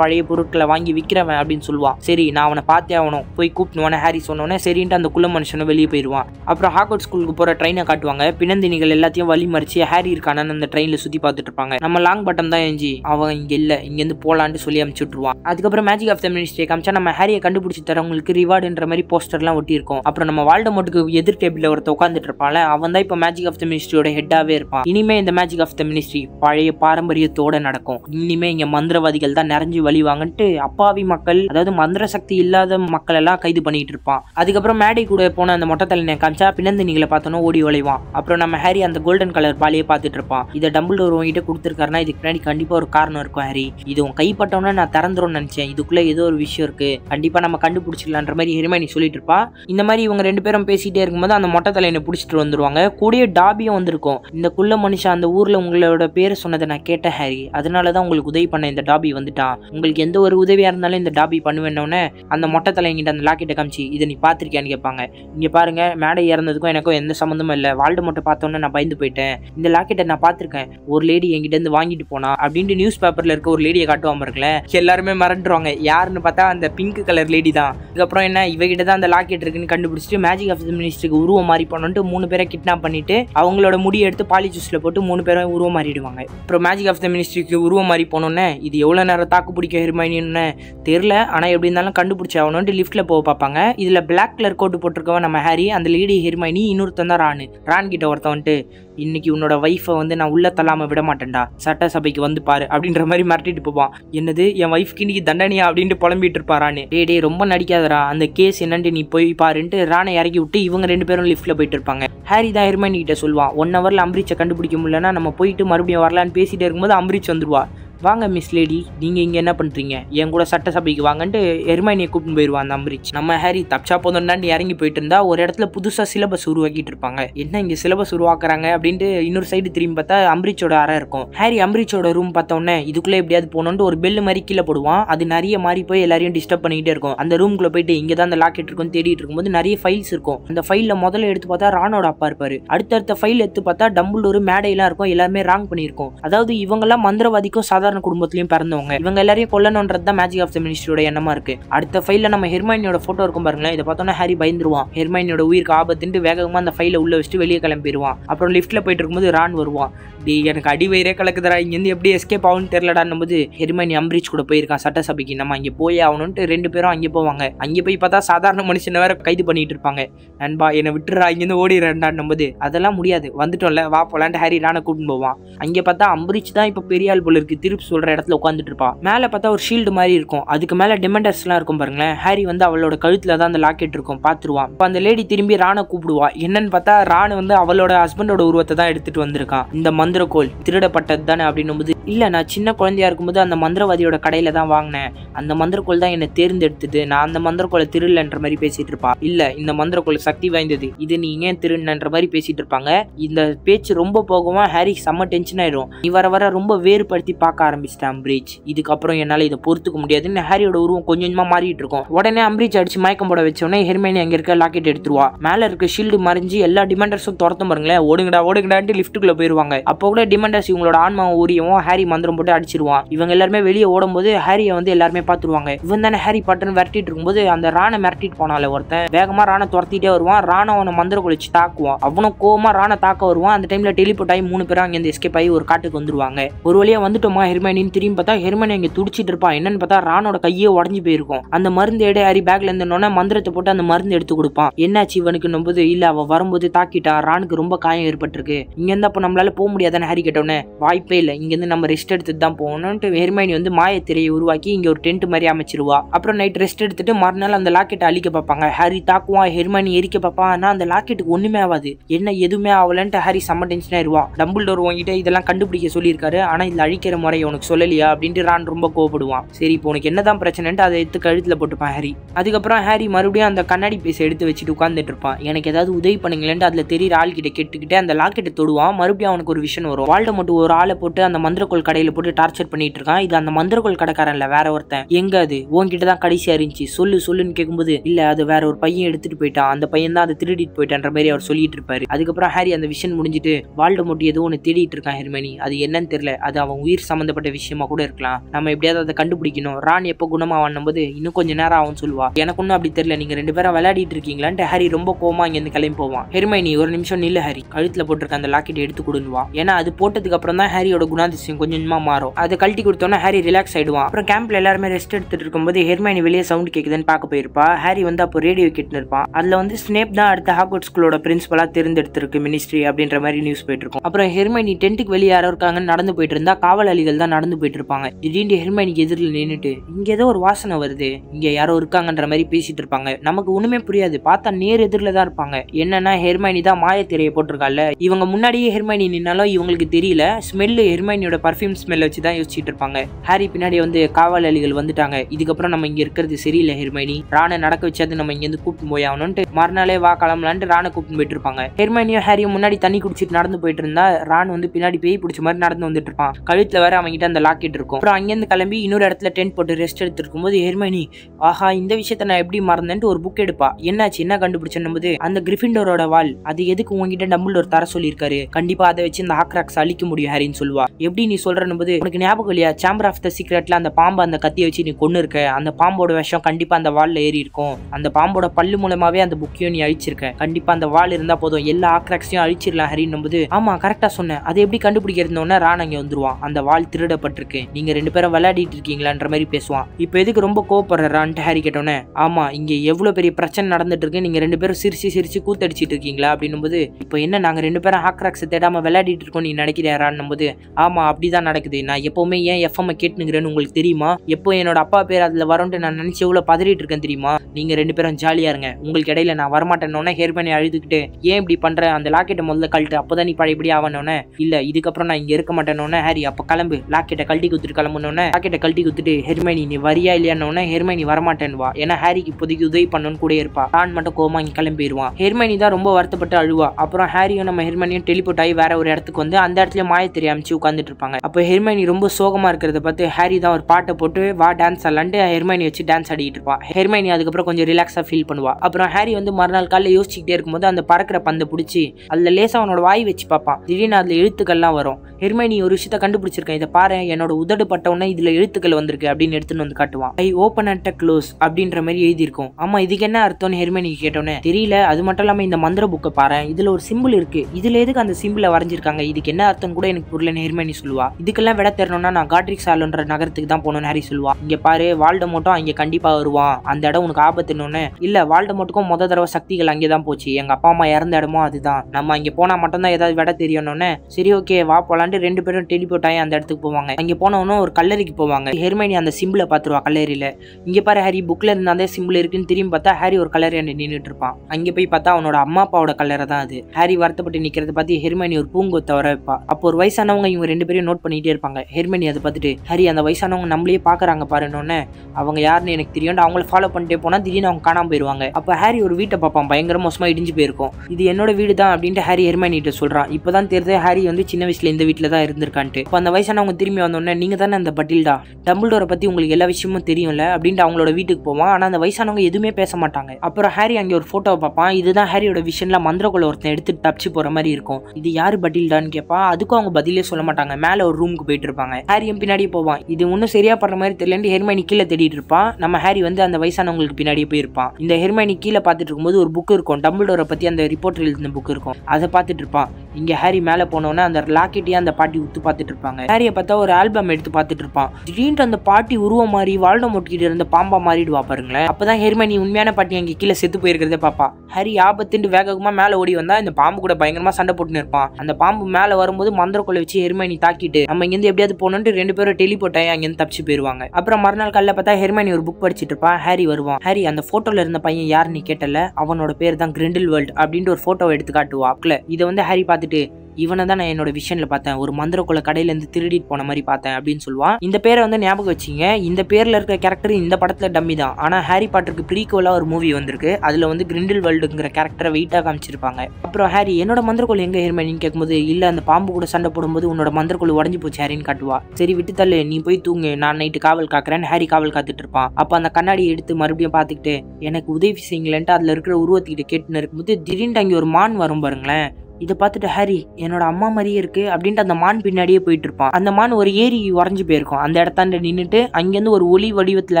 பழைய பொருட்களை வாங்கி விற்கிறவன் அப்படின்னு சொல்லுவான். சரி நான் அவனை பார்த்தே ஆகணும். போய் கூப்பிட்டுவானே ஹாரி சொன்னோன்னே சரின்ட்டு அந்த குள்ள மனுஷனும் வெளியே போயிடுவான் அப்புறம் ஹாக்வர்ட் ஸ்கூலுக்கு போகிற ட்ரெயினை காட்டுவாங்க. பிணந்தினிகள் எல்லாத்தையும் வழி மறிச்சு ஹாரி இருக்கானு அந்த ட்ரெயினில் சுற்றி பார்த்துட்டு இருப்பாங்க. நம்ம லாங் பட்டம் தான் எஞ்சி அவன் இங்கே இல்லை இங்கேருந்து போலான்னு சொல்லி அமுச்சு விட்டுருவான். அதுக்கப்புறம் மேஜிக் ஆஃப் த மினிஸ்ட்ரி காமிச்சா நம்ம ஹாரியை கண்டுபிடிச்சி தரவங்களுக்கு ரிவார்டுன்ற மாதிரி போஸ்டர்லாம் ஒட்டி இருக்கும் அப்புறம் நம்ம வால்டமோட்டுக்கு எதிர் டேபிளில் ஒருத்த உட்காந்துட்டு இருப்பான்ல அவன் தான் இப்போ மேஜிக் ஆஃப் த மினிஸ்ட்ரியோட ஹெட்டாவே இருப்பான். இனிமே இந்த மேஜிக் ஆஃப் த மினிஸ்ட்ரி பழைய பாரம்பரியத்தோட நடக்கும். இனிமே இங்க மந்திரவாதிகள் தான் நிறைஞ்சு வழிவாங்கன்ட்டு அப்பாவி மக்கள் அதாவது மந்திர சக்தி இல்லாத மக்கள் எல்லாம் கைது பண்ணிட்டு இருப்பான். அதுக்கப்புறம் மேடை கூட போன அந்த மொட்டை தலைனை காமிச்சா பிணந்தினிகளை பார்த்தோன்னா ஓடி ஒழிவான். அப்புறம் நம்ம ஹாரி அந்த கோல்டன் கலர் பாலியை பார்த்துட்டு இருப்பான். இதை டபுள் டோர் உங்ககிட்ட கொடுத்துருக்காருன்னா இதுக்கு பின்னாடி கண்டிப்பா ஒரு காரணம் இருக்கும் ஹாரி. இது உன் கைப்பட்டோன்னே நான் திறந்துரும்னு நினைச்சேன். இதுக்குள்ள ஏதோ ஒரு விஷயம் இருக்கு. கண்டிப்பா நம்ம கண்டுபிடிச்சிடலான்ற மாதிரி ஹெரிமானி சொல்லிட்டு இருப்பா. இந்த மாதிரி இவங்க ரெண்டு பேரும் பேசிட்டே இருக்கும்போது அந்த மொட்டை தலையனை பிடிச்சிட்டு வந்துருவாங்க. கூடயே டாபியும் வந்திருக்கும். இந்த குள்ள மனுஷன் அந்த ஊர் ஊரில் உங்களோட பேரை சொன்னதை நான் கேட்டேன் ஹாரி. அதனால தான் உங்களுக்கு உதவி பண்ண இந்த டாபி வந்துட்டான் உங்களுக்கு எந்த ஒரு உதவியாக இருந்தாலும் இந்த டாபி பண்ணுவேன்னொன்னே அந்த மொட்டை தலைங்கிட்ட அந்த லாக்கெட்டை காமிச்சு இதை நீ பார்த்துருக்கியான்னு கேட்பாங்க. இங்கே பாருங்க மேடை இறந்ததுக்கும் எனக்கும் எந்த சம்மந்தமும் இல்லை. வால்டு மட்டும் பார்த்தோன்னே நான் பயந்து போயிட்டேன். இந்த லாக்கெட்டை நான் பார்த்துருக்கேன். ஒரு லேடி என்கிட்ட இருந்து வாங்கிட்டு போனா அப்படின்ட்டு நியூஸ் பேப்பரில் இருக்க ஒரு லேடியை காட்டுவாம இருக்குல்ல எல்லாருமே மறந்துடுவாங்க யாருன்னு பார்த்தா அந்த பிங்க் கலர் லேடி தான். இதுக்கப்புறம் என்ன இவகிட்ட தான் அந்த லாக்கெட் இருக்குன்னு கண்டுபிடிச்சிட்டு மேஜிக் ஆஃப் த மினிஸ்டருக்கு உருவம் மாறி பண்ணோன்ட்டு மூணு பேரை கிட்னாப் பண்ணிட்டு அவங்களோட முடியை எடுத்து பாலி ஜூஸில் போட்டு மூணு பேரும் உருவம் மாறிடுவாங்க. அப்புறம் மேஜிக் ஆஃப் த மினிஸ்ட்ரிக்கு உருவம் மாறி போனோன்னே இது எவ்வளோ நேரம் தாக்கு பிடிக்க ஹெர்மைனின்னு தெரில ஆனால் எப்படி இருந்தாலும் கண்டுபிடிச்சி ஆகணும்ட்டு லிஃப்ட்டில் போக பார்ப்பாங்க. இதில் பிளாக் கலர் கோட்டு போட்டிருக்கவன் நம்ம ஹாரி அந்த லேடி ஹெர்மைனி இன்னொருத்தன் தான் ராணு. ரான் கிட்ட ஒருத்தன் வந்துட்டு இன்னைக்கு உன்னோட ஒய்ஃபை வந்து நான் உள்ள தள்ளாமல் விட மாட்டேன்டா. சட்டசபைக்கு வந்து பாரு அப்படின்ற மாதிரி மிரட்டிட்டு போவான். என்னது என் ஒய்ஃப்க்கு இன்னைக்கு தண்டனையா? அப்படின்ட்டு புலம்பிட்டு இருப்பாரான்னு டே டே ரொம்ப நடிக்காதடா. அந்த கேஸ் என்னன்ட்டு நீ போய் பாருன்ட்டு ராணை இறக்கி விட்டு இவங்க ரெண்டு பேரும் லிஃப்ட்டில் போயிட்டு இருப்பாங்க. ஹாரி தான் ஹெர்மைனி கிட்ட சொல்லுவான். ஒன் ஹவர்ல அம்பரீச்சை கண்டுபிடிக்க முடியலன்னா நம்ம போயிட்டு மறுபடியும் வரலான்னு பேசிட்டே இருக்கும்போது அம்பரீச் வந்துடுவா வாங்க மிஸ் லேடி நீங்கள் இங்கே என்ன பண்ணுறீங்க என் கூட சட்டசபைக்கு வாங்கன்ட்டு எருமானியை கூப்பிட்டு போயிடுவான் அந்த அம்பரிச் நம்ம ஹாரி தப்சா போதோண்டாண்டி இறங்கி போயிட்டு இருந்தா ஒரு இடத்துல புதுசாக சிலபஸ் உருவாக்கிட்டு இருப்பாங்க. என்ன இங்கே சிலபஸ் உருவாக்குறாங்க அப்படின்ட்டு இன்னொரு சைடு திரும்பி பார்த்தா அம்பரிச்சோட அறை இருக்கும். ஹாரி அம்பரிச்சோட ரூம் பார்த்தோன்னே இதுக்குள்ளே எப்படியாவது போகணுன்ட்டு ஒரு பெல் மாதிரி கீழே போடுவான். அது நிறைய மாறி போய் எல்லாரையும் டிஸ்டர்ப் பண்ணிக்கிட்டே இருக்கும். அந்த ரூம்குள்ளே போயிட்டு இங்கே தான் அந்த லாக்கெட் இருக்கும்னு தேடிட்டு இருக்கும்போது நிறைய ஃபைல்ஸ் இருக்கும். அந்த ஃபைலில் முதல்ல எடுத்து பார்த்தா ராணோட அப்பா இருப்பாரு. அடுத்தடுத்த ஃபைல் எடுத்து பார்த்தா டம்புள் ஒரு மேடையெல்லாம் இருக்கும். எல்லாமே ராங் பண்ணியிருக்கும். அதாவது இவங்கெல்லாம் மந்திரவாதிக்கும் சாதாரண குடும்பத்திலையும் பிறந்தவங்க. இவங்க எல்லாரையும் கொல்லணும்ன்றது தான் மேஜிக் ஆஃப் த மினிஸ்ட்ரியோட எண்ணமா இருக்கு. அடுத்த ஃபைல்ல நம்ம ஹெர்மைனியோட போட்டோ இருக்கும் பாருங்களேன். இதை பார்த்தோன்னா ஹாரி பயந்துருவான். ஹெர்மைனியோட உயிருக்கு ஆபத்துட்டு வேகமா அந்த ஃபைல உள்ள வச்சுட்டு வெளியே கிளம்பிடுவான் அப்புறம் லிஃப்ட்ல போயிட்டு இருக்கும்போது ரான் வருவான். டி எனக்கு அடி வயிறே கலக்குதுடா. இங்கேருந்து எப்படி எஸ்கேப் ஆகும்னு தெரியலடான்னும் போது ஹெர்மைனி அம்பரீச் கூட போயிருக்கான். சட்டசபைக்கு. நம்ம அங்கே போய் ஆகணும்ட்டு ரெண்டு பேரும் அங்கே போவாங்க. அங்கே போய் பார்த்தா சாதாரண மனுஷனை வேற கைது பண்ணிட்டு இருப்பாங்க. நண்பா என்னை விட்டுறா இங்கேருந்து ஓடிடுறேன்டான்னும் போது அதெல்லாம் முடியாது. வந்துட்டோம்ல வா போலான்ட்டு ஹாரி ரானை கூட்டின்னு போவான். அங்கே பார்த்தா அம்பரீச் தான் இப்போ பெரிய ஆள் போல இருக்கு. திருப்பி சொல்கிற இடத்துல உட்காந்துட்டு இருப்பா. மேலே பார்த்தா ஒரு ஷீல்டு மாதிரி இருக்கும். அதுக்கு மேலே டிமெண்டர்ஸ்லாம் இருக்கும் பாருங்களேன் ஹாரி வந்து அவளோட கழுத்தில் தான் அந்த லாக்கெட் இருக்கும். பார்த்துருவான் இப்போ அந்த லேடி திரும்பி ராணை கூப்பிடுவா. என்னன்னு பார்த்தா ராணு வந்து அவளோட ஹஸ்பண்டோட உருவத்தை தான் எடுத்துட்டு வந்திருக்கான் இந்த மந்திரக்கோள் திருடப்பட்டது தானே அப்படின்னும் போது இல்லை நான் சின்ன குழந்தையா இருக்கும்போது அந்த மந்திரவாதியோட கடையில் தான் வாங்கினேன். அந்த மந்திரக்கோள் தான் என்னை தேர்ந்தெடுத்தது. நான் அந்த மந்திரக்கோளை திருடலன்ற மாதிரி பேசிட்டு இருப்பா. இல்லை இந்த மந்திரக்கோள் சக்தி வாய்ந்தது. இது நீ ஏன் திருடன்ற மாதிரி பேசிட்டு இருப்பாங்க? இந்த பேச்சு ரொம்ப போகவும் ஹாரி செம்ம டென்ஷன் ஆயிடும் நீ வர வர ரொம்ப வேறுபடுத்தி பார்க்க ஆரம்பிச்சிட்டேன் அம்பரீச் இதுக்கப்புறம் என்னால் இதை பொறுத்துக்க முடியாதுன்னு ஹாரியோட உருவம் கொஞ்சம் கொஞ்சமாக மாறிட்டு இருக்கும். உடனே அம்பரீச் அடிச்சு மயக்கம் போட வச்ச உடனே ஹெர்மைனி அங்கே இருக்க லாக்கெட் எடுத்துருவா. மேல இருக்க ஷீல்டு மறைஞ்சு எல்லா டிமெண்டர்ஸும் துரத்தும் பாருங்களேன். ஓடுங்கடா ஓடுங்கடான்ட்டு லிஃப்ட்டுக்குள்ள போயிருவாங்க. அப்போ கூட டிமெண்டர்ஸ் இவங்களோட ஆன்மாவை ஊரியவும் ஹாரி மந்திரம் போட்டு அடிச்சிருவான். இவங்க எல்லாருமே வெளியே ஓடும்போது ஹாரியை வந்து எல்லாருமே பார்த்துருவாங்க. இவன் தானே ஹாரி பட்டுன்னு விரட்டிட்டு இருக்கும்போது அந்த ராணை மிரட்டிட்டு போனால ஒருத்தன். வேகமாக ராணை துரத்திட்டே வருவான். ராணை அவனை மந்திரம் குளிச்சு தாக்குவான். அவனும் கோவமாக ராணை தாக்க வருவான். அந்த டைம்ல டெலிபோர்ட் ஆகி மூணு பேரும் அங்கேருந்து எஸ்கேப் ஆகி ஒரு காட்டுக்கு வந்துருவாங்க. ஒரு வழியா வந்துட்டோமா ஹெர்மனின்னு திரும்பி பார்த்தா ஹெர்மனி அங்கே துடிச்சிட்டு இருப்பான் என்னன்னு பார்த்தா ரானோட கையே உடஞ்சு போயிருக்கும். அந்த மருந்து எடை ஹாரி பேக்ல இருந்தோன்னே மந்திரத்தை போட்டு அந்த மருந்து எடுத்து கொடுப்பான் என்னாச்சு இவனுக்கு போது? இல்ல அவ வரும்போது தாக்கிட்டா. ரானுக்கு ரொம்ப காயம் ஏற்பட்டிருக்கு. இங்க இருந்து அப்ப நம்மளால போக முடியாதானே ஹாரி கேட்டோன்னே வாய்ப்பே இல்லை. இங்க இருந்து நம்ம ரெஸ்ட் எடுத்துட்டு தான் போகணும்ட்டு ஹெர்மைனி வந்து மாயத்திரையை உருவாக்கி இங்க ஒரு டென்ட் மாதிரி அமைச்சிருவா. அப்புறம் நைட் ரெஸ்ட் எடுத்துட்டு மறுநாள் அந்த லாக்கெட்டை அழிக்க பார்ப்பாங்க. ஹாரி தாக்குவான் ஹெர்மைனி எரிக்க பார்ப்பான் ஆனா அந்த லாக்கெட்டுக்கு ஒண்ணுமே ஆகாது. என்ன எதுவுமே ஆகலன்ட்டு ஹாரி செம்ம டென்ஷன் ஆயிருவா. டம்பிள் டோர் வாங்கிட்டு இதெல்லாம் கண்டுபிடிக்க சொல்லியிருக்காரு. ஆனா இதுல அழிக்கிற முறை உனக்கு சொல்லலையா அப்படின்ட்டு ரான் ரொம்ப கோவப்படுவான். சரி இப்போ உனக்கு என்னதான் பிரச்சனைன்ட்டு அதை எடுத்து கழுத்தில் போட்டுப்பான் ஹாரி. அதுக்கப்புறம் ஹாரி மறுபடியும் அந்த கண்ணாடி பீஸை எடுத்து வச்சுட்டு உட்காந்துட்டு இருப்பான். எனக்கு ஏதாவது உதவி பண்ணுங்களேன்ட்டு அதில் தெரியுற ஆள் கிட்ட கேட்டுக்கிட்டே அந்த லாக்கெட்டை தொடுவான். மறுபடியும் அவனுக்கு ஒரு விஷயம் வரும். வாழ்ட மட்டும் ஒரு ஆளை போட்டு அந்த மந்திரக்கோள் கடையில் போட்டு டார்ச்சர் பண்ணிட்டு இருக்கான். இது அந்த மந்திரக்கோள் கடைக்காரன்ல வேற ஒருத்தன். எங்க அது? உன்கிட்ட தான் கடைசியா இருந்துச்சு. சொல்லு சொல்லுன்னு கேட்கும்போது இல்ல அது வேற ஒரு பையன் எடுத்துட்டு போயிட்டான். அந்த பையன் தான் அதை திருடிட்டு போயிட்டான்ற மாதிரி அவர் சொல்லிட்டு இருப்பாரு. அதுக்கப்புறம் ஹாரி அந்த விஷன் முடிஞ்சிட்டு வாழ்ட மட்டும் ஏதோ ஒன்று தேடிட்டு இருக்கான் ஹெர்மனி. அது என்னன்னு தெரியல. அது அவன் உயிர் சம்மந்தப்பட்ட சம்பந்தப்பட்ட விஷயமா கூட இருக்கலாம். நம்ம எப்படியாவது அதை கண்டுபிடிக்கணும். ரான் எப்போ குணமாவான் போது இன்னும் கொஞ்சம் நேரம் ஆகும்னு சொல்லுவா. எனக்கு ஒன்றும் அப்படி தெரியல. நீங்க ரெண்டு பேரும் விளையாடிட்டு இருக்கீங்களான்ட்டு ஹாரி ரொம்ப கோமா இங்கேருந்து கிளம்பி போவான். ஹெர்மைனி ஒரு நிமிஷம் நில்லு ஹரி. கழுத்துல போட்டிருக்க அந்த லாக்கெட் எடுத்து கொடுன்னுவா. ஏன்னா அது போட்டதுக்கு அப்புறம் தான் ஹாரியோட குணாதிசயம் கொஞ்சம் கொஞ்சமா மாறும். அதை கழட்டி கொடுத்தோன்னா ஹாரி ரிலாக்ஸ் ஆயிடுவான். அப்புறம் கேம்ப்ல எல்லாருமே ரெஸ்ட் எடுத்துட்டு இருக்கும்போது ஹெர்மைனி வெளியே சவுண்ட் கேக்குதுன்னு பார்க்க போயிருப்பா. ஹாரி வந்து அப்போ ரேடியோ கேட்டு இருப்பான். அதுல வந்து ஸ்னேப் தான் அடுத்த ஹாக்வர்ட் ஸ்கூலோட பிரின்சிபலா தேர்ந்தெடுத்திருக்கு மினிஸ்ட்ரி அப்படின்ற மாதிரி நியூஸ் போயிட்டு இருக்கும். அப்புறம் ஹெர்மைனி டென்ட்டுக்கு வெளியே யாரோ இருக்காங்கன்னு நடந்து போயிட்டு இருந்தா காவலாளிகள் தான் நடந்து போயிட்டு இருப்பாங்க திடீர்னு ஹெர்மைனிக்கு எதிரில் நின்றுட்டு இங்க ஏதோ ஒரு வாசனை வருது. இங்க யாரோ இருக்காங்கன்ற மாதிரி பேசிட்டு இருப்பாங்க. நமக்கு ஒண்ணுமே புரியாது. பார்த்தா நேர் எதிரில் தான் இருப்பாங்க. என்னன்னா ஹெர்மைனி தான் மாயத்திரையை போட்டிருக்கால இவங்க முன்னாடியே ஹெர்மைனி நின்னாலும் இவங்களுக்கு தெரியல. ஸ்மெல்லு ஹெர்மைனியோட பர்ஃப்யூம் ஸ்மெல் வச்சு தான் யோசிச்சுட்டு இருப்பாங்க. ஹாரி பின்னாடி வந்து காவலாளிகள் வந்துட்டாங்க. இதுக்கப்புறம் நம்ம இங்க இருக்கிறது சரியில்லை ஹெர்மைனி. ராணை நடக்க வச்சாது நம்ம இங்க இருந்து கூப்பிட்டு போய் ஆகணும்ட்டு மறுநாளே வா கிளம்பலான்ட்டு ராணை கூப்பிட்டு போயிட்டு இருப்பாங்க. ஹெர்மைனியும் ஹாரியும் முன்னாடி தண்ணி குடிச்சிட்டு நடந்து போயிட்டு இருந்தா ரான் வந்து பின்னாடி பேய் பிடிச்ச மாதிரி நடந்து வந்துட்டு இருப்பான். கழுத்துல வேற அவங்ககிட்ட அந்த லாக்கெட் இருக்கும் அப்புறம் அங்கேருந்து கிளம்பி இன்னொரு இடத்துல டென்ட் போட்டு ரெஸ்ட் எடுத்துருக்கும் இருக்கும்போது ஹெர்மைனி ஆஹா இந்த விஷயத்த நான் எப்படி மறந்தேன்ட்டு ஒரு புக் எடுப்பா. என்னாச்சு என்ன கண்டுபிடிச்சேன் போது அந்த கிரிஃபிண்டோரோட வால் அது எதுக்கு உங்ககிட்ட டம்பிள் தர சொல்லியிருக்காரு? கண்டிப்பா அதை வச்சு இந்த ஹாக்ராக்ஸ் அழிக்க முடியும் ஹாரின்னு சொல்லுவா. எப்படி நீ சொல்றன்னு போது உனக்கு ஞாபகம் இல்லையா? சாம்பர் ஆஃப் த சீக்ரெட்ல அந்த பாம்பை அந்த கத்தியை வச்சு நீ கொண்டு இருக்க. அந்த பாம்போட விஷம் கண்டிப்பா அந்த வால்ல ஏறி இருக்கும். அந்த பாம்போட பல்லு மூலமாவே அந்த புக்கையும் நீ அழிச்சிருக்க. கண்டிப்பா அந்த வால் இருந்தா போதும். எல்லா ஆக்ராக்ஸையும் அழிச்சிடலாம் ஹரின்னும் போது. ஆமா கரெக்டா சொன்னேன். அதை எப்படி கண்டுபிடிக்கிறதுனே ரான் அங்க வந்துருவான். அந்த வால் திருடப்பட்டிருக்கு நீங்க ரெண்டு பேரும் விளையாடிட்டு இருக்கீங்களான்ற மாதிரி பேசுவான். இப்போ எதுக்கு ரொம்ப கோவப்படுறான்ட்டு ஹாரி கேட்டோன்னே ஆமா இங்க எவ்வளவு பெரிய பிரச்சனை நடந்துட்டு இருக்கு. நீங்க ரெண்டு பேரும் சிரிச்சு சிரிச்சு கூத்தடிச்சிட்டு இருக்கீங்களா? அப்படின்னும் போது இப்போ என்ன நாங்க ரெண்டு பேரும் ஹாக்ராக்ஸை தேடாம விளையாடிட்டு இருக்கோம் நீ நினைக்கிறியாரான்னும் போது ஆமா அப்படிதான் நடக்குது. நான் எப்பவுமே ஏன் எஃப்எம் கேட்டுனுங்கிறேன்னு உங்களுக்கு தெரியுமா? எப்போ என்னோட அப்பா பேர் அதுல வரும்னு நான் நினைச்சு எவ்வளவு பதறிட்டு இருக்கேன் தெரியுமா? நீங்க ரெண்டு பேரும் ஜாலியா இருங்க. உங்களுக்கு இடையில நான் வரமாட்டேன்னொன்னே ஹேர் பண்ணி அழுதுகிட்டு ஏன் இப்படி பண்ற? அந்த லாக்கெட்டை முதல்ல கழட்டு. அப்போதான் நீ பழையபடி ஆவனோன்னே. இல்ல இதுக்கப்புறம் நான் இங்க இருக்க மாட்டேன்னொன்னே ஹாரி அப்ப கிளம்பு. லாக்கெட்டை கழட்டி குத்துட்டு கிளம்புனோடனே லாக்கெட்டை கழட்டி குத்துட்டு ஹெர்மைனி நீ வரியா இல்லையானோடனே ஹெர்மைனி வரமாட்டேன்னு வா. ஏன்னா ஹாரிக்கு இப்போதைக்கு உதவி பண்ணணும்னு கூட இருப்பா. நான் மட்டும் கோமா இங்கே கிளம்பிடுவான் ஹெர்மைனி தான் ரொம்ப வருத்தப்பட்டு அழுவா. அப்புறம் ஹாரியும் நம்ம ஹெர்மைனியும் டெலிபோர்ட் ஆகி வேற ஒரு இடத்துக்கு வந்து அந்த இடத்துல மாய தெரியாமச்சு உட்காந்துட்டு இருப்பாங்க. அப்போ ஹெர்மைனி ரொம்ப சோகமா இருக்கிறத பார்த்து ஹாரி தான் ஒரு பாட்டை போட்டு வா டான்ஸ் ஆடலான்ட்டு ஹெர்மைனி வச்சு டான்ஸ் ஆடிட்டு இருப்பான் ஹெர்மைனி அதுக்கப்புறம் கொஞ்சம் ரிலாக்ஸா ஃபீல் பண்ணுவா. அப்புறம் ஹாரி வந்து மறுநாள் காலையில் யோசிச்சுக்கிட்டே இருக்கும்போது அந்த பறக்கிற பந்தை பிடிச்சி அதுல லேசாக அவனோட வாய் வச்சு பார்ப்பான். திடீர்னு அதில் எழுத்துக்கள்லாம் வரும். ஹெர்மைனி ஒரு விஷயத்த கண்டுபிடிச்சிருக்கேன். இதை பாரு என்னோட உதடு பட்டவுடனே இதில் இதுல எழுத்துக்கள் வந்திருக்கு அப்படின்னு எடுத்துன்னு வந்து காட்டுவான். ஐ ஓப்பன் அட் க்ளோஸ் அப்படின்ற மாதிரி எழுதியிருக்கும். ஆமா இதுக்கு என்ன அர்த்தம்னு ஹெர்மேனி கேட்டோன்னே தெரியல அது மட்டும் இல்லாம இந்த மந்திர புக்கை பாரு இதுல ஒரு சிம்பிள் இருக்கு. இதுல எதுக்கு அந்த சிம்பிளை வரைஞ்சிருக்காங்க? இதுக்கு என்ன அர்த்தம் கூட எனக்கு புரியலன்னு ஹெர்மேனி சொல்லுவா. இதுக்கெல்லாம் விட தெரியணும்னா நான் காட்ரிக் சாலுன்ற நகரத்துக்கு தான் போகணும்னு ஹாரி சொல்லுவா. இங்க பாரு வாழ்ட மட்டும் அங்க கண்டிப்பா வருவான் அந்த இடம் உனக்கு ஆபத்துன்னு இல்ல வாழ்ட மட்டுக்கும் முத தடவை சக்திகள் அங்கே தான் போச்சு. எங்க அப்பா அம்மா இறந்த இடமும் அதுதான். நம்ம அங்க போனா மட்டும்தான் ஏதாவது விட தெரியணும்னு சரி ஓகே வா போலான்ட்டு ரெண்டு பேரும் டெலிபோர்ட் ஆகி அந்த இடத்துக்கு போவாங்க. அங்கே போனவனும் ஒரு கல்லறைக்கு போவாங்க. ஹெர்மைனி அந்த சிம்பிளை பார்த்துருவா கல்லறையில. இங்கே பாரு ஹாரி புக்கில் இருந்தால் அந்த சிம்பிள் இருக்குன்னு திரும்பி பார்த்தா ஹாரி ஒரு கல்லறை நின்றுட்டு இருப்பான் அங்கே போய் பார்த்தா அவனோட அம்மா அப்பாவோட கல்லறை தான் அது. ஹாரி வருத்தப்பட்டு நிற்கிறத பார்த்து ஹெர்மைனி ஒரு பூங்கொத்தை வர வைப்பா. அப்போ ஒரு வயசானவங்க இவங்க ரெண்டு பேரையும் நோட் பண்ணிகிட்டே இருப்பாங்க. ஹெர்மைனி அதை பார்த்துட்டு ஹரி அந்த வயசானவங்க நம்மளே பார்க்குறாங்க பாருன்னொன்னே அவங்க யாருன்னு எனக்கு தெரியும் அவங்கள ஃபாலோ பண்ணிட்டே போனால் திடீர்னு அவங்க காணாமல் போயிடுவாங்க அப்போ ஹாரி ஒரு வீட்டை பார்ப்பான். பயங்கர மோசமாக இடிஞ்சு போயிருக்கும். இது என்னோட வீடு தான் அப்படின்ட்டு ஹாரி ஹெர்மைனிட்ட இப்போ தான் தெரியுது ஹாரி வந்து சின்ன வயசில் இந்த வீட்டில் தான் இருந்திருக்கான்ட்டு. இப்போ அந்த வயசானவங்க திரும்பி வந்தோடனே நீங்கள் தானே அந்த பட்டில்டா? டம்பிள்டோரை பற்றி உங்களுக்கு எல்லா விஷயமும் தெரியும்ல? அப்படின்ட்டு அவங்களோட வீட்டுக்கு போவான். ஆனால் அந்த வயசானவங்க எதுவுமே பேச மாட்டாங்க. அப்புறம் ஹாரி அங்கே ஒரு ஃபோட்டோவை பார்ப்பான். இதுதான் ஹாரியோட விஷனில் மந்திரக்குள்ள ஒருத்தன் எடுத்து தப்பிச்சு போகிற மாதிரி இருக்கும். இது யார் பட்டில்டான்னு கேட்பான் அதுக்கும் அவங்க பதிலே சொல்ல மாட்டாங்க. மேலே ஒரு ரூமுக்கு போயிட்டு இருப்பாங்க. ஹாரியும் பின்னாடியே போவான். இது ஒன்றும் சரியா பண்ணுற மாதிரி தெரியலன்ட்டு ஹெர்மைனி கீழே தேடிட்டு இருப்பான் நம்ம ஹாரி வந்து அந்த வயசானவங்களுக்கு பின்னாடியே போயிருப்பான். இந்த ஹெர்மைனி கீழே பார்த்துட்டு இருக்கும்போது ஒரு புக் இருக்கும். டம்பிள்டோரை பற்றி அந்த ரிப்போர்ட் எழுதின புக் இருக்கும். அதை பார்த்துட்டு இருப்பான். இங்கே ஹாரி மேலே போனோன்னே அந்த லாக்கெட்டையே அந்த பாட்டி உத்து பார்த்துட்டு இருப்பாங்க. ஹாரியை பார்த்தா ஒரு ஆல்பம் எடுத்து பார்த்துட்டு இருப்பான். திடீர்னு அந்த பாட்டி உருவம் மாறி வாழ்ட மொட்டிக்கிட்டு இருந்த பாம்பா மாறிடுவா பாருங்களேன். அப்பதான் ஹெர்மனி உண்மையான பாட்டி அங்கே கீழே செத்து போயிருக்கிறத பாப்பா. ஹரி ஆபத்துட்டு வேகமா மேல ஓடி வந்தா இந்த பாம்பு கூட பயங்கரமா சண்டை போட்டுன்னு இருப்பான். அந்த பாம்பு மேல வரும்போது மந்திரக்குள்ள வச்சு ஹெர்மனி தாக்கிட்டு நம்ம இங்கிருந்து எப்படியாவது போனோம்னு ரெண்டு பேரும் டெலிபோர்ட் ஆகி அங்கிருந்து தப்பிச்சு போயிருவாங்க. அப்புறம் மறுநாள் காலைல பார்த்தா ஹெர்மனி ஒரு புக் படிச்சிட்டு இருப்பா. ஹாரி வருவான். ஹாரி அந்த போட்டோல இருந்த பையன் யாருன்னு கேட்டல? அவனோட பேர் தான் கிரிண்டில் வேர்ல்ட் அப்படின்ட்டு ஒரு போட்டோவை எடுத்து காட்டுவா. இதை வந்து ஹாரி பார்த்துட்டு இவனை தான் நான் என்னோட விஷன்ல பார்த்தேன். ஒரு மந்திரக்குள்ள கடையிலேருந்து திருடிட்டு போன மாதிரி பார்த்தேன் அப்படின்னு சொல்லுவான். இந்த பேரை வந்து ஞாபகம் வச்சிங்க. இந்த பேர்ல இருக்க கேரக்டர் இந்த படத்துல டம்மி தான். ஆனால் ஹாரி பாட்டருக்கு ப்ரீக்குவலாக ஒரு மூவி வந்திருக்கு. அதில் வந்து கிரிண்டில் வேர்ல்டுங்கிற கேரக்டரை வெயிட்டாக காமிச்சிருப்பாங்க. அப்புறம் ஹாரி என்னோட மந்திரக்குள் எங்கே ஹெர்மைனின்னு கேட்கும்போது இல்லை அந்த பாம்பு கூட சண்டை போடும்போது உன்னோட மந்திரக்குள் உடஞ்சி போச்சு ஹாரின்னு காட்டுவா. சரி விட்டு தள்ளு. நீ போய் தூங்கு. நான் நைட்டு காவல் காக்குறேன் ஹாரி காவல் காத்துட்டு இருப்பான். அப்போ அந்த கண்ணாடியை எடுத்து மறுபடியும் பார்த்துக்கிட்டு எனக்கு உதவி செய்யுங்களேன்ட்டு அதில் இருக்கிற உருவத்துக்கிட்ட கேட்டுன்னு இருக்கும்போது திடீர்னு அங்கே ஒரு மான் வரும் பாருங்களேன். இதை பார்த்துட்டு ஹாரி என்னோட அம்மா மாதிரியே இருக்கு அப்படின்ட்டு அந்த மான் பின்னாடியே போயிட்டு இருப்பான் அந்த மான் ஒரு ஏரி உறைஞ்சு போயிருக்கும். அந்த இடத்தாண்ட நின்றுட்டு அங்கேருந்து ஒரு ஒளி வடிவத்தில்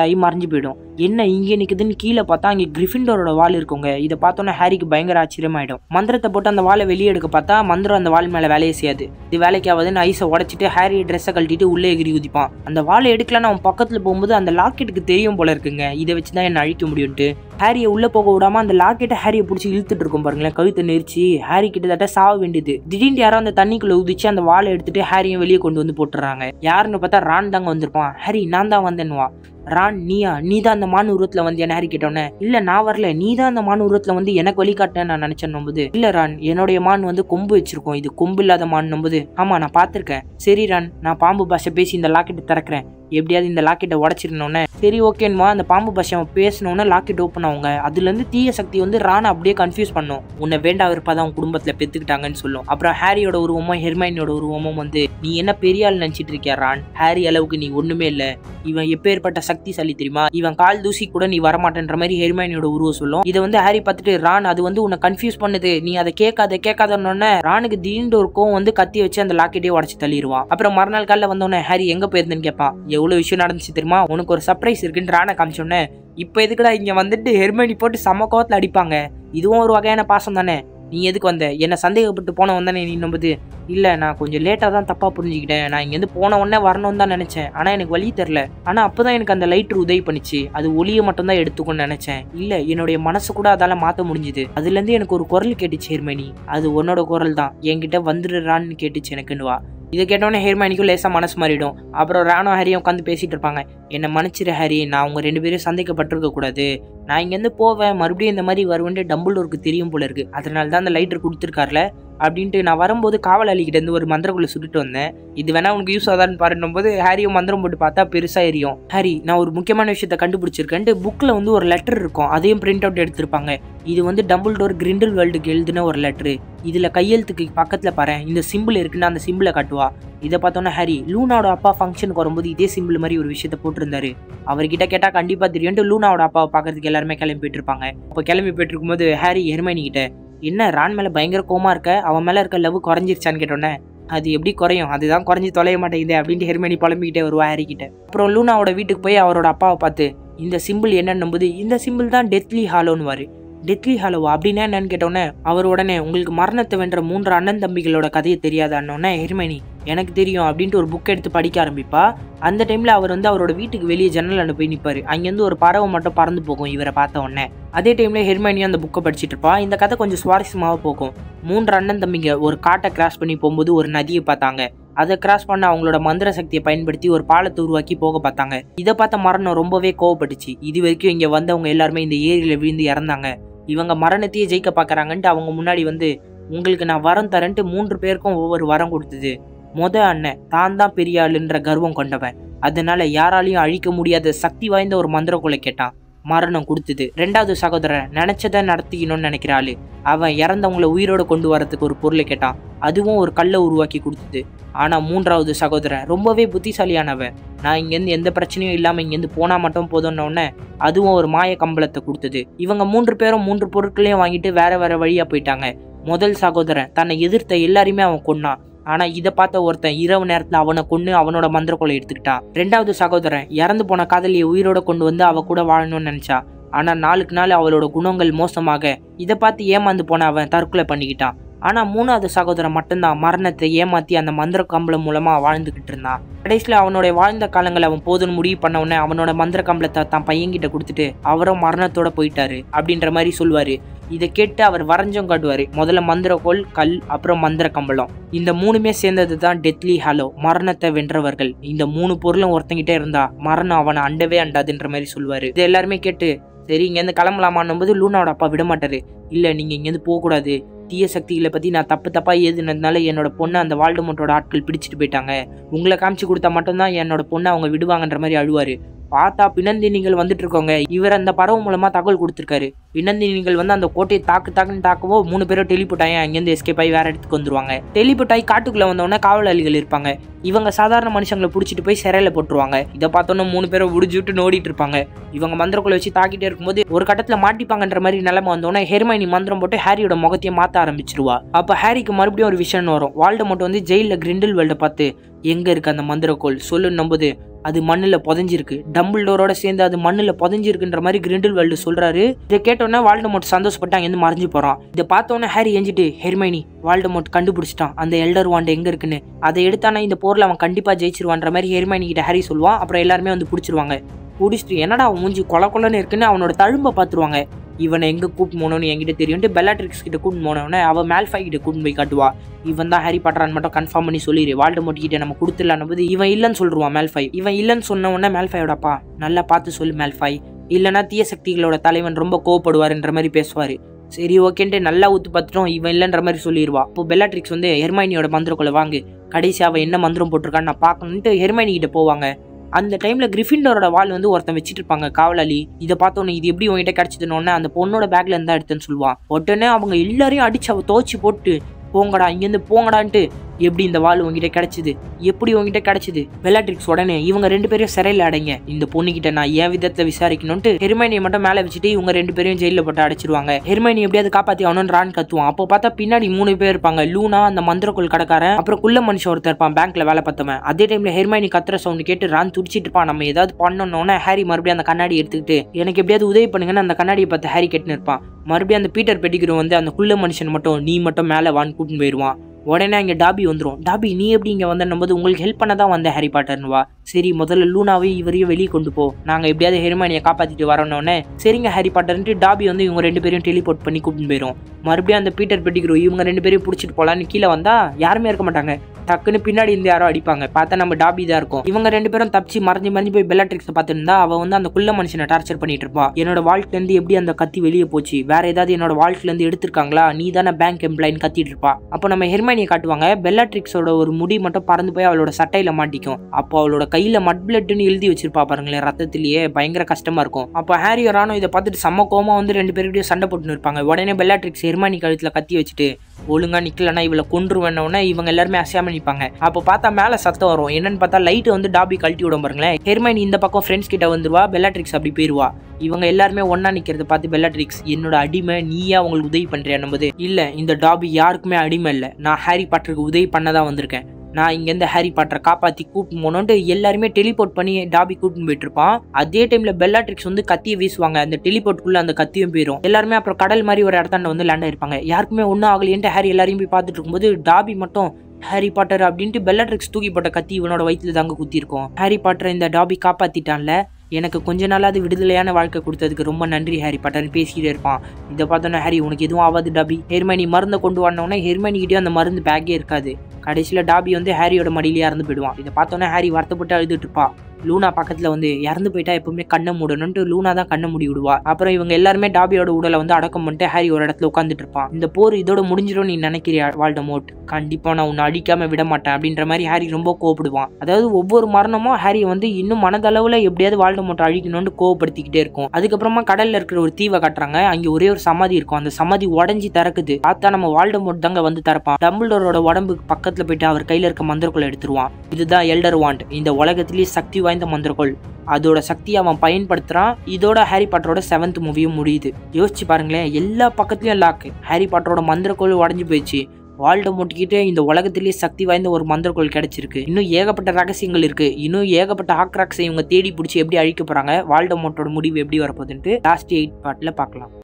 ஆகி மறைஞ்சு போயிடும். என்ன இங்கே நிற்குதுன்னு கீழே பார்த்தா அங்கே கிரிஃபிண்டோரோட வால் இருக்குங்க. இதை பார்த்தோன்னே ஹாரிக்கு பயங்கர ஆச்சரியமாயிடும். மந்திரத்தை போட்டு அந்த வாழை வெளியே எடுக்க பார்த்தா மந்திரம் அந்த வால் மேலே வேலையை செய்யாது. இது வேலைக்காவதுன்னு ஐஸை உடச்சிட்டு ஹாரி ட்ரெஸ்ஸை கழட்டிட்டு உள்ளே எகிரி குதிப்பான். அந்த வாழை எடுக்கலன்னு அவன் பக்கத்தில் போகும்போது அந்த லாக்கெட்டுக்கு தெரியும் போல இருக்குங்க. இதை வச்சு தான் என்ன அழிக்க முடியும்ட்டு ஹாரியை உள்ளே போக விடாம அந்த லாக்கெட்டை ஹாரியை பிடிச்சி இழுத்துட்டு இருக்கும் பாருங்களேன். கழுத்தை நெரிச்சு ஹாரி கிட்டத்தட்ட சாவ வேண்டியது. திடீர்னு யாரோ அந்த தண்ணிக்குள்ள உதிச்சு அந்த வாழை எடுத்துட்டு ஹாரியை வெளியே கொண்டு வந்து போட்டுறாங்க. யாருன்னு பார்த்தா ரான் தாங்க வந்திருப்பான். ஹாரி நான் தான் வந்தேன்னுவா. ரான் நீயா நீ தான் அந்த மான் உருவத்துல வந்து என்ன ஹாரி கேட்டோன்னே இல்ல நான் வரல. நீ தான் அந்த மான் உருவத்துல வந்து எனக்கு வழிகாட்டேன் நான் நினைச்சேன் நம்புது. இல்ல ரான் என்னுடைய மான் வந்து கொம்பு வச்சிருக்கோம். இது கொம்பு இல்லாத மான் நம்புது. ஆமா நான் பார்த்துருக்கேன். சரி ரான் நான் பாம்பு பாஷை பேசி இந்த லாக்கெட்டை திறக்கிறேன். எப்படியாவது இந்த லாக்கெட்டை உடச்சிருந்தோன்னே சரி ஓகேன்மா அந்த பாம்பு பாஷை அவன் பேசினோன்னே லாக்கெட் ஓப்பன் ஆகுங்க. அதுலேருந்து தீய சக்தி வந்து ரானை அப்படியே கன்ஃபியூஸ் பண்ணும். உன்னை வேண்டா விருப்பாதான் அவன் குடும்பத்தில் பெற்றுக்கிட்டாங்கன்னு சொல்லும். அப்புறம் ஹாரியோட உருவமும் ஹெர்மைனோட உருவமும் வந்து நீ என்ன பெரிய ஆள் நினச்சிட்டு இருக்கியா ரான் ஹாரி அளவுக்கு நீ ஒன்றுமே இல்லை. இவன் எப்பேற்பட்ட சக்திசாலி தெரியுமா? இவன் கால் தூசி கூட நீ வரமாட்டேன்ற மாதிரி ஹெர்மைனியோட உருவ சொல்லும். இதை வந்து ஹாரி பார்த்துட்டு ரான் அது வந்து உன்னை கன்ஃபியூஸ் பண்ணுது. நீ அதை கேட்காத கேட்காதன்னொன்னே ரானுக்கு திடீர்னு ஒரு கோவம் வந்து கத்தி வச்சு அந்த லாக்கெட்டே உடச்சு தள்ளிடுவான் அப்புறம் மறுநாள் காலில் வந்தோடனே ஹாரி எங்க போயிருந்தேன்னு கேட்பான் எவ்வளவு விஷயம் நடந்துச்சு தெரியுமா? உனக்கு ஒரு சர்ப்ரைஸ் இருக்குன்னு ரானை காமிச்சோன்னே இப்போ எதுக்குடா இங்க வந்துட்டு ஹெர்மனி போட்டு சம கோவத்தில் அடிப்பாங்க? இதுவும் ஒரு வகையான பாசம் தானே? நீ எதுக்கு வந்த? என்னை சந்தேகப்பட்டு போன வந்தானே நீ நம்புது? இல்லை நான் கொஞ்சம் லேட்டாக தான் தப்பாக புரிஞ்சுக்கிட்டேன். நான் இங்கேருந்து போன உடனே வரணும்னு தான் நினச்சேன். ஆனால் எனக்கு வழி தெரில ஆனால் அப்போ தான் எனக்கு அந்த லைட்ரு உதவி பண்ணிச்சு. அது ஒளியை மட்டும்தான் எடுத்துக்கணும்னு நினச்சேன். இல்லை என்னுடைய மனசு கூட அதால் மாற்ற முடிஞ்சுது. அதுலேருந்து எனக்கு ஒரு குரல் கேட்டுச்சு ஹெர்மனி. அது உன்னோட குரல் தான். என்கிட்ட வந்துடுறான்னு கேட்டுச்சு எனக்குன்னு வா இதை கேட்டோன்னே ஹேர்மானிக்கும் லேசாக மனசு மாறிடும். அப்புறம் ராணோ ஹரியும் உட்காந்து பேசிட்டு இருப்பாங்க. என்னை மன்னிச்சிரு ஹரி நான் அவங்க ரெண்டு பேரும் சந்தேகப்பட்டிருக்கக்கூடாது நான் இங்கேருந்து போவேன். மறுபடியும் இந்த மாதிரி வருவேன்ட்டு டம்புள்டோருக்கு தெரியும் போல இருக்கு. அதனால தான் அந்த லைட்டர் கொடுத்துருக்காருல? அப்படின்ட்டு நான் வரும்போது காவலாளிகிட்ட இருந்து ஒரு மந்திரக்குள்ளே சுட்டுட்டு வந்தேன். இது வேணா உனக்கு யூஸ் ஆதான்னு பாருன்னும் போது ஹாரியும் மந்திரம் போட்டு பார்த்தா பெருசாக எரியும். ஹாரி நான் ஒரு முக்கியமான விஷயத்த கண்டுபிடிச்சிருக்கேன்ட்டு புக்கில் வந்து ஒரு லெட்டர் இருக்கும். அதையும் பிரிண்ட் அவுட் எடுத்திருப்பாங்க. இது வந்து டபுள் டோர் கிரிண்டில் வேர்ல்டுக்கு எழுதின ஒரு லெட்ரு இதில் கையெழுத்துக்கு பக்கத்தில் பாரு இந்த சிம்பிள் இருக்குன்னு அந்த சிம்பிளை காட்டுவா. இதை பார்த்தோன்னா ஹாரி லூனாவோட அப்பா ஃபங்க்ஷனுக்கு வரும்போது இதே சிம்பிள் மாதிரி ஒரு விஷயத்த போட்டிருந்தாரு. அவர்கிட்ட கேட்டால் கண்டிப்பாக தெரியும்ட்டு லூனாவோட அப்பாவை பார்க்கறதுக்கு எல்லாருமே கிளம்பி போயிட்டு இருப்பாங்க அப்போ கிளம்பி போயிட்டு இருக்கும்போது ஹாரி ஹெர்மைனி கிட்ட என்ன ரான் மேலே பயங்கர கோமா இருக்க? அவன் மேலே இருக்க லவ் குறைஞ்சிருச்சான்னு கேட்டோன்னே அது எப்படி குறையும்? அதுதான் குறைஞ்சி தொலைய மாட்டேங்குது அப்படின்ட்டு ஹெர்மனி புலம்பிக்கிட்டே வருவா ஹாரிக்கிட்ட அப்புறம் லூனாவோட வீட்டுக்கு போய் அவரோட அப்பாவை பார்த்து இந்த சிம்பிள் என்னன்னு இந்த சிம்பிள் தான் டெத்லி ஹாலோன்னு வாரு டெத்லி ஹாலோவா அப்படின்னா என்னன்னு கேட்டோன்னே அவர் உடனே உங்களுக்கு மரணத்தை வென்ற மூன்று அண்ணன் தம்பிகளோட கதையை தெரியாதான்னொன்னே ஹெர்மனி எனக்கு தெரியும் அப்படின்ட்டு ஒரு புக் எடுத்து படிக்க ஆரம்பிப்பா. அந்த டைமில் அவர் வந்து அவரோட வீட்டுக்கு வெளியே ஜன்னல் போய் நிற்பார் அங்கேருந்து ஒரு பறவை மட்டும் பறந்து போகும் இவரை பார்த்த உடனே. அதே டைமில் ஹெர்மானியும் அந்த புக்கை படிச்சுட்டு இருப்பா. இந்த கதை கொஞ்சம் சுவாரஸ்யமாக போகும். மூன்று அண்ணன் தம்பிங்க ஒரு காட்டை கிராஸ் பண்ணி போகும்போது ஒரு நதியை பார்த்தாங்க. அதை கிராஸ் பண்ண அவங்களோட மந்திர சக்தியை பயன்படுத்தி ஒரு பாலத்தை உருவாக்கி போக பார்த்தாங்க. இதை பார்த்த மரணம் ரொம்பவே கோவப்பட்டுச்சு. இது வரைக்கும் இங்கே வந்தவங்க எல்லாருமே இந்த ஏரியில் விழுந்து இறந்தாங்க. இவங்க மரணத்தையே ஜெயிக்க பார்க்குறாங்கன்ட்டு அவங்க முன்னாடி வந்து உங்களுக்கு நான் வரம் தரேன்ட்டு மூன்று பேருக்கும் ஒவ்வொரு வரம் கொடுத்தது. மொத அண்ணன் தான் தான் பெரிய ஆளுன்ற கர்வம் கொண்டவன். அதனால யாராலையும் அழிக்க முடியாத சக்தி வாய்ந்த ஒரு மந்திரக்குலை கேட்டான். மரணம் கொடுத்தது. ரெண்டாவது சகோதரன் நினைச்சதை நடத்திக்கணும்னு நினைக்கிறாள் அவன் இறந்தவங்கள உயிரோட கொண்டு வரதுக்கு ஒரு பொருளை கேட்டான். அதுவும் ஒரு கல்லை உருவாக்கி கொடுத்தது. ஆனால் மூன்றாவது சகோதரன் ரொம்பவே புத்திசாலியானவன். நான் இங்கேருந்து எந்த பிரச்சனையும் இல்லாமல் இங்கேருந்து போனால் மட்டும் போதும்ன அதுவும் ஒரு மாய கம்பளத்தை கொடுத்தது. இவங்க மூன்று பேரும் மூன்று பொருட்களையும் வாங்கிட்டு வேற வேற வழியாக போயிட்டாங்க. முதல் சகோதரன் தன்னை எதிர்த்த எல்லாரையுமே அவன் கொன்னான். ஆனா இதை பார்த்த ஒருத்தன் இரவு நேரத்துல அவனை கொண்டு அவனோட மந்திர கொலை எடுத்துக்கிட்டான் ரெண்டாவது சகோதரன் இறந்து போன காதலியை உயிரோட கொண்டு வந்து அவ கூட வாழணும்னு நினைச்சா. ஆனா நாளுக்கு நாள் அவளோட குணங்கள் மோசமாக. இதை பார்த்து ஏமாந்து போன அவன் தற்கொலை பண்ணிக்கிட்டான். ஆனால் மூணாவது சகோதரன் மட்டும்தான் மரணத்தை ஏமாற்றி அந்த மந்திர கம்பளம் மூலமாக வாழ்ந்துக்கிட்டு இருந்தான் கடைசியில் அவனுடைய வாழ்ந்த காலங்களை அவன் போதும்னு முடிவு பண்ண உடனே அவனோட மந்திர கம்பளத்தை தான் பையன்கிட்ட கொடுத்துட்டு அவரும் மரணத்தோட போயிட்டாரு அப்படின்ற மாதிரி சொல்லுவார். இதை கேட்டு அவர் வரைஞ்சும் காட்டுவார். முதல்ல மந்திரக்கோள் கல் அப்புறம் மந்திர கம்பளம். இந்த மூணுமே சேர்ந்தது தான் டெத்லி ஹலோ மரணத்தை வென்றவர்கள். இந்த மூணு பொருளும் ஒருத்தங்கிட்டே இருந்தா மரணம் அவனை அண்டவே அண்டாதுன்ற மாதிரி சொல்லுவார். இது எல்லாருமே கேட்டு சரி இங்கேருந்து கிளம்பலாமான்னும் போது லூனாவோட அப்பா விட மாட்டாரு இல்லை நீங்கள் இங்கேருந்து போகக்கூடாது. தீய சக்திகளை பற்றி நான் தப்பு தப்பாக எழுதுனதுனால என்னோட பொண்ணை அந்த வால்டமோட்டோட ஆட்கள் பிடிச்சிட்டு போயிட்டாங்க. உங்களை காமிச்சு கொடுத்தா மட்டும்தான் என்னோட பொண்ணை அவங்க விடுவாங்கன்ற மாதிரி அழுவார். பார்த்தா பின்னந்தினிகள் வந்துட்டு இருக்கோங்க இவர் அந்த பறவை மூலமா தகவல் கொடுத்துருக்காரு. பிணந்தினிகள் வந்து அந்த கோட்டையை தாக்கு தாக்குன்னு தாக்கவோ மூணு பேரும் டெலிபோட் ஆகி அங்கேருந்து எஸ்கேப் ஆகி வேற இடத்துக்கு வந்துருவாங்க. டெலிபோட் ஆகி காட்டுக்குள்ள வந்தோடனே காவலாளிகள் இருப்பாங்க. இவங்க சாதாரண மனுஷங்களை பிடிச்சிட்டு போய் சிறையில போட்டுருவாங்க. இதை பார்த்தோன்னே மூணு பேரும் விடிஞ்சு விட்டு நோடிட்டு இருப்பாங்க. இவங்க மந்திரக்குள்ள வச்சு தாக்கிட்டே இருக்கும்போது ஒரு கட்டத்துல மாட்டிப்பாங்கன்ற மாதிரி நிலைமை வந்தோடனே ஹெர்மைனி மந்திரம் போட்டு ஹாரியோட முகத்தையே மாத்த ஆரம்பிச்சிருவா. அப்ப ஹாரிக்கு மறுபடியும் ஒரு விஷயம் வரும். வால்ட மட்டும் வந்து ஜெயில கிரிண்டில் வேல்ட பார்த்து எங்க இருக்கு அந்த மந்திரக்கோள்? சொல்லு நம்புது அது மண்ணில் புதஞ்சிருக்கு. டம்பிள்டோரோட சேர்ந்து அது மண்ணில் புதஞ்சிருக்குன்ற மாதிரி கிரிண்டில் வேல்டு சொல்கிறாரு இதை கேட்டோன்னே வால்டமோட் சந்தோஷப்பட்டு அங்கேருந்து மறைஞ்சு போகிறான் இதை பார்த்தோன்னே ஹாரி எஞ்சிட்டு ஹெர்மைனி வால்டமோட் கண்டுபிடிச்சிட்டான். அந்த எல்டர் வாண்ட் எங்கே இருக்குன்னு? அதை எடுத்தானா இந்த போரில் அவன் கண்டிப்பாக ஜெயிச்சிருவான்ற மாதிரி ஹெர்மைனி கிட்ட ஹாரி சொல்லுவான். அப்புறம் எல்லாருமே வந்து பிடிச்சிருவாங்க. பிடிச்சிட்டு என்னடா அவன் மூஞ்சி கொல கொலன்னு இருக்குன்னு? அவனோட தழும்பை பார்த்துருவாங்க. இவனை எங்கே கூப்பிட்டு போனோன்னு என்கிட்ட தெரியும்ட்டு பெல்லாட்ரிக்ஸ் கிட்ட கூட்டு போனவனே அவள் மேல்ஃபை கிட்ட கூட்டு போய் காட்டுவா. இவன் தான் ஹாரி பாட்டரான் மட்டும் கன்ஃபார்ம் பண்ணி சொல்லிடு வால்டமோட் மோட்டிக்கிட்ட நம்ம கொடுத்துடலான்னு போது இவன் இல்லைன்னு சொல்லிடுவான் மேல்ஃபை இவன் இல்லைன்னு சொன்ன உடனே மேல்ஃபையோட அப்பா. நல்லா பார்த்து சொல்லு மேல்ஃபை இல்லைன்னா தீய சக்திகளோட தலைவன் ரொம்ப கோவப்படுவார்ன்ற மாதிரி பேசுவார். சரி ஓகேன்ட்டு நல்லா ஊத்து பார்த்துட்டோம். இவன் இல்லைன்ற மாதிரி சொல்லிடுவா இப்போ பெல்லாட்ரிக்ஸ் வந்து ஹெர்மைனியோட மந்திரக்குள்ள வாங்கு. கடைசி அவன் என்ன மந்திரம் போட்டிருக்கான்னு நான் பார்க்கணுன்ட்டு ஹெர்மைனி கிட்ட போவாங்க. அந்த டைமில் கிரிஃபிண்டோரோட வால் வந்து ஒருத்தன் வச்சுட்டு இருப்பாங்க காவலாளி. இதை பார்த்தோன்னே இது எப்படி உங்ககிட்ட கிடச்சிதுன்னு அந்த பொண்ணோட பேக்ல இருந்தா எடுத்தேன்னு சொல்லுவான் உடனே அவங்க எல்லாரையும் அடிச்சு அவ துவச்சி போட்டு போங்கடா இங்கேருந்து போங்கடான்ட்டு எப்படி இந்த வாள் உங்ககிட்ட கிடைச்சிது? எப்படி உங்ககிட்ட கிடைச்சது? பெல்லாட்ரிக்ஸ் உடனே இவங்க ரெண்டு பேரும் சிறையில் அடைங்க. இந்த பொண்ணுகிட்ட நான் ஏன் விதத்துல விசாரிக்கணும்ட்டு ஹெர்மைனியை மட்டும் மேலே வச்சுட்டு இவங்க ரெண்டு பேரையும் ஜெயிலில் போட்டு அடைச்சிருவாங்க. ஹெர்மைனி எப்படியாவது காப்பாத்தி அவனு ரான் கத்துவான். அப்போ பார்த்தா பின்னாடி மூணு பேர் இருப்பாங்க. லூனா அந்த மந்திரக்குள் கடைக்காரன் அப்புறம் குள்ள மனுஷன் ஒருத்தர் இருப்பான் பேங்க்ல வேலை பார்த்தவன். அதே டைம்ல ஹெர்மைனி கத்துற சவுண்ட் கேட்டு ரான் துடிச்சிட்டு இருப்பான். நம்ம ஏதாவது பண்ணணும்னா ஹாரி மறுபடியும் அந்த கண்ணாடி எடுத்துக்கிட்டு எனக்கு எப்படியாவது உதவி பண்ணுங்கன்னு அந்த கண்ணாடியை பார்த்து ஹாரி கெட்டுன்னு இருப்பான். மறுபடியும் அந்த பீட்டர் பெட்டிக்கிறோம் வந்து அந்த குள்ள மனுஷன் மட்டும் நீ மட்டும் மேலே வான் கூட்டின்னு போயிடுவான் உடனே அங்கே டாபி வந்துடும் டாபி நீ எப்படி இங்கே வந்தபோது உங்களுக்கு ஹெல்ப் பண்ண தான் வந்த ஹாரி பாட்டர்னுவா சரி முதல்ல லூனாவையும் இவரையும் வெளியே கொண்டு போ. நாங்கள் எப்படியாவது ஹெர்மானியை காப்பாற்றிட்டு வரணுன்னே சரிங்க ஹாரி பாட்டர்ன்ட்டு டாபி வந்து இவங்க ரெண்டு பேரையும் டெலிபோர்ட் பண்ணி கூப்பிட்டு போயிடும் மறுபடியும் அந்த பீட்டர் பெட்டிக்கிறோம் இவங்க ரெண்டு பேரையும் பிடிச்சிட்டு போகலான்னு கீழே வந்தால் யாருமே இருக்க மாட்டாங்க. டக்குன்னு பின்னாடி இருந்து யாரோ அடிப்பாங்க. பார்த்தா நம்ம டாபி தான் இருக்கும். இவங்க ரெண்டு பேரும் தப்பிச்சு மறைஞ்சு மறைஞ்சு போய் பெல்லாட்ரிக்ஸ் பார்த்துருந்தா அவ வந்து அந்த குள்ள மனுஷனை டார்ச்சர் பண்ணிட்டு இருப்பா. என்னோட வாழ்க்கைல இருந்து எப்படி அந்த கத்தி வெளியே போச்சு? வேற ஏதாவது என்னோட வாழ்க்கைல இருந்து எடுத்திருக்காங்களா? நீ தானே பேங்க் எம்ப்ளாயின்னு கத்திட்டு இருப்பா. அப்போ நம்ம ஹெர்மானியை காட்டுவாங்க பெல்லாட்ரிக்ஸோட ஒரு முடி மட்டும் பறந்து போய் அவளோட சட்டையில மாட்டிக்கும். அப்போ அவளோட கையில மட் பிளட்னு எழுதி வச்சிருப்பா பாருங்களேன் ரத்தத்திலேயே. பயங்கர கஷ்டமா இருக்கும். அப்போ ஹாரி ரானோ இதை பார்த்துட்டு செம்ம கோமா வந்து ரெண்டு பேருக்கிட்டையும் சண்டை போட்டுன்னு இருப்பாங்க. உடனே பெல்லாட்ரிக்ஸ் ஹெர்மானி கழுத்துல கத்தி வச்சுட்டு ஒழுங்கா நிக்கலன்னா இவளை கொன்று கொன்றுவேன்னொடனே இவங்க எல்லாருமே அசையாம நிப்பாங்க அப்போ பார்த்தா மேல சத்தம் வரும். என்னன்னு பார்த்தா லைட் வந்து டாபி கழட்டி விடும் பாருங்களேன். ஹெர்மைன் இந்த பக்கம் ஃப்ரெண்ட்ஸ் கிட்ட வந்துருவா பெல்லாட்ரிக்ஸ் அப்படி போயிருவா. இவங்க எல்லாருமே ஒன்னா நிக்கிறத பார்த்து பெல்லாட்ரிக்ஸ் என்னோட அடிமை நீயா உங்களுக்கு உதவி பண்றியா நம்பது இல்ல இந்த டாபி யாருக்குமே அடிமை இல்ல. நான் ஹாரி பாட்டருக்கு உதவி பண்ணதான் வந்திருக்கேன். நான் இங்கேருந்து ஹாரி பாட்டரை காப்பாற்றி கூப்பிட்டு போனோன்ட்டு எல்லாருமே டெலிபோர்ட் பண்ணி டாபி கூட்டின்னு போயிட்டு இருப்பான் அதே டைம்ல பெல்லாட்ரிக்ஸ் வந்து கத்தியை வீசுவாங்க. அந்த டெலிபோர்ட்டுக்குள்ள அந்த கத்தியும் போயிடும் எல்லாருமே அப்புறம் கடல் மாதிரி ஒரு இடத்தாண்ட வந்து லேண்ட் ஆயிருப்பாங்க. யாருக்குமே ஒன்றும் ஆகலையன்ட்டு ஹாரி எல்லாரையும் போய் பார்த்துட்டு இருக்கும்போது டாபி மட்டும் ஹாரி பாட்டர் அப்படின்ட்டு பெல்லட்ரிக்ஸ் தூக்கி போட்ட கத்தி இவனோட வயிற்றுல தாங்க குத்திருக்கோம் ஹாரி பாட்டர் இந்த டாபி காப்பாத்திட்டான்ல? எனக்கு கொஞ்ச நாளாவது விடுதலையான வாழ்க்கை கொடுத்ததுக்கு ரொம்ப நன்றி ஹாரி பாட்டர்னு பேசிக்கிட்டே இருப்பான். இதை பார்த்தோன்னே ஹாரி உனக்கு எதுவும் ஆகாது டாபி ஹெர்மனி மருந்தை கொண்டு வரணுன்னே ஹெர்மனிக்கிட்டே அந்த மருந்து பேக்கே இருக்காது. கடைசியில் டாபி வந்து ஹாரியோட மடியிலே இறந்து போயிடுவான். இதை பார்த்தோன்னே ஹாரி வருத்தப்பட்டு அழுதுட்டு இருப்பான் லூனா பக்கத்துல வந்து இறந்து போயிட்டா எப்பவுமே கண்ணை மூடணும்ட்டு லூனா தான் கண்ணை மூடி விடுவா. அப்புறம் இவங்க எல்லாருமே டாபியோட உடலை வந்து அடக்கம் பண்ணிட்டு ஹாரி ஒரு இடத்துல உட்காந்துட்டு இருப்பான். இந்த போர் இதோட முடிஞ்சிடும் நீ நினைக்கிறியா வால்டமோட்? கண்டிப்பா நான் உன்னை அடிக்காம விட மாட்டேன் அப்படின்ற மாதிரி ஹாரி ரொம்ப கோபப்படுவான் அதாவது ஒவ்வொரு மரணமும் ஹாரி வந்து இன்னும் மனதளவுல எப்படியாவது வால்டமோட்டை அழிக்கணும்னு கோவப்படுத்திக்கிட்டே இருக்கும். அதுக்கப்புறமா கடல்ல இருக்கிற ஒரு தீவை காட்டுறாங்க. அங்க ஒரே ஒரு சமாதி இருக்கும். அந்த சமாதி உடஞ்சி திறக்குது. பார்த்தா நம்ம வால்டமோட் தாங்க வந்து திறப்பான். டம்பிள்டோரோட உடம்புக்கு பக்கத்துல போயிட்டு அவர் கையில இருக்க மந்திரக்குள்ள எடுத்துருவான். இதுதான் எல்டர் வாண்ட். இந்த உலகத்திலேயே சக்தி வாய்ந்த மந்திரக்கோள் அதோட சக்தியை அவன் பயன்படுத்துறான். இதோட ஹாரி பாட்டரோட செவன்த் மூவியும் முடியுது. யோசிச்சு பாருங்களேன் எல்லா பக்கத்துலயும் லாக்கு ஹாரி பாட்டரோட மந்திரக்கோள் உடஞ்சி போயிடுச்சு. வால்ட முட்டிக்கிட்டு இந்த உலகத்திலேயே சக்தி வாய்ந்த ஒரு மந்திரக்கோள் கிடைச்சிருக்கு. இன்னும் ஏகப்பட்ட ரகசியங்கள் இருக்கு. இன்னும் ஏகப்பட்ட ஹாக்ராக்ஸை இவங்க தேடி பிடிச்சி எப்படி அழிக்க போறாங்க? வால்ட முடிவு எப்படி வரப்போகுதுன்ட்டு லாஸ்ட் எயிட் பார்ட்ல பார்க்கலாம்.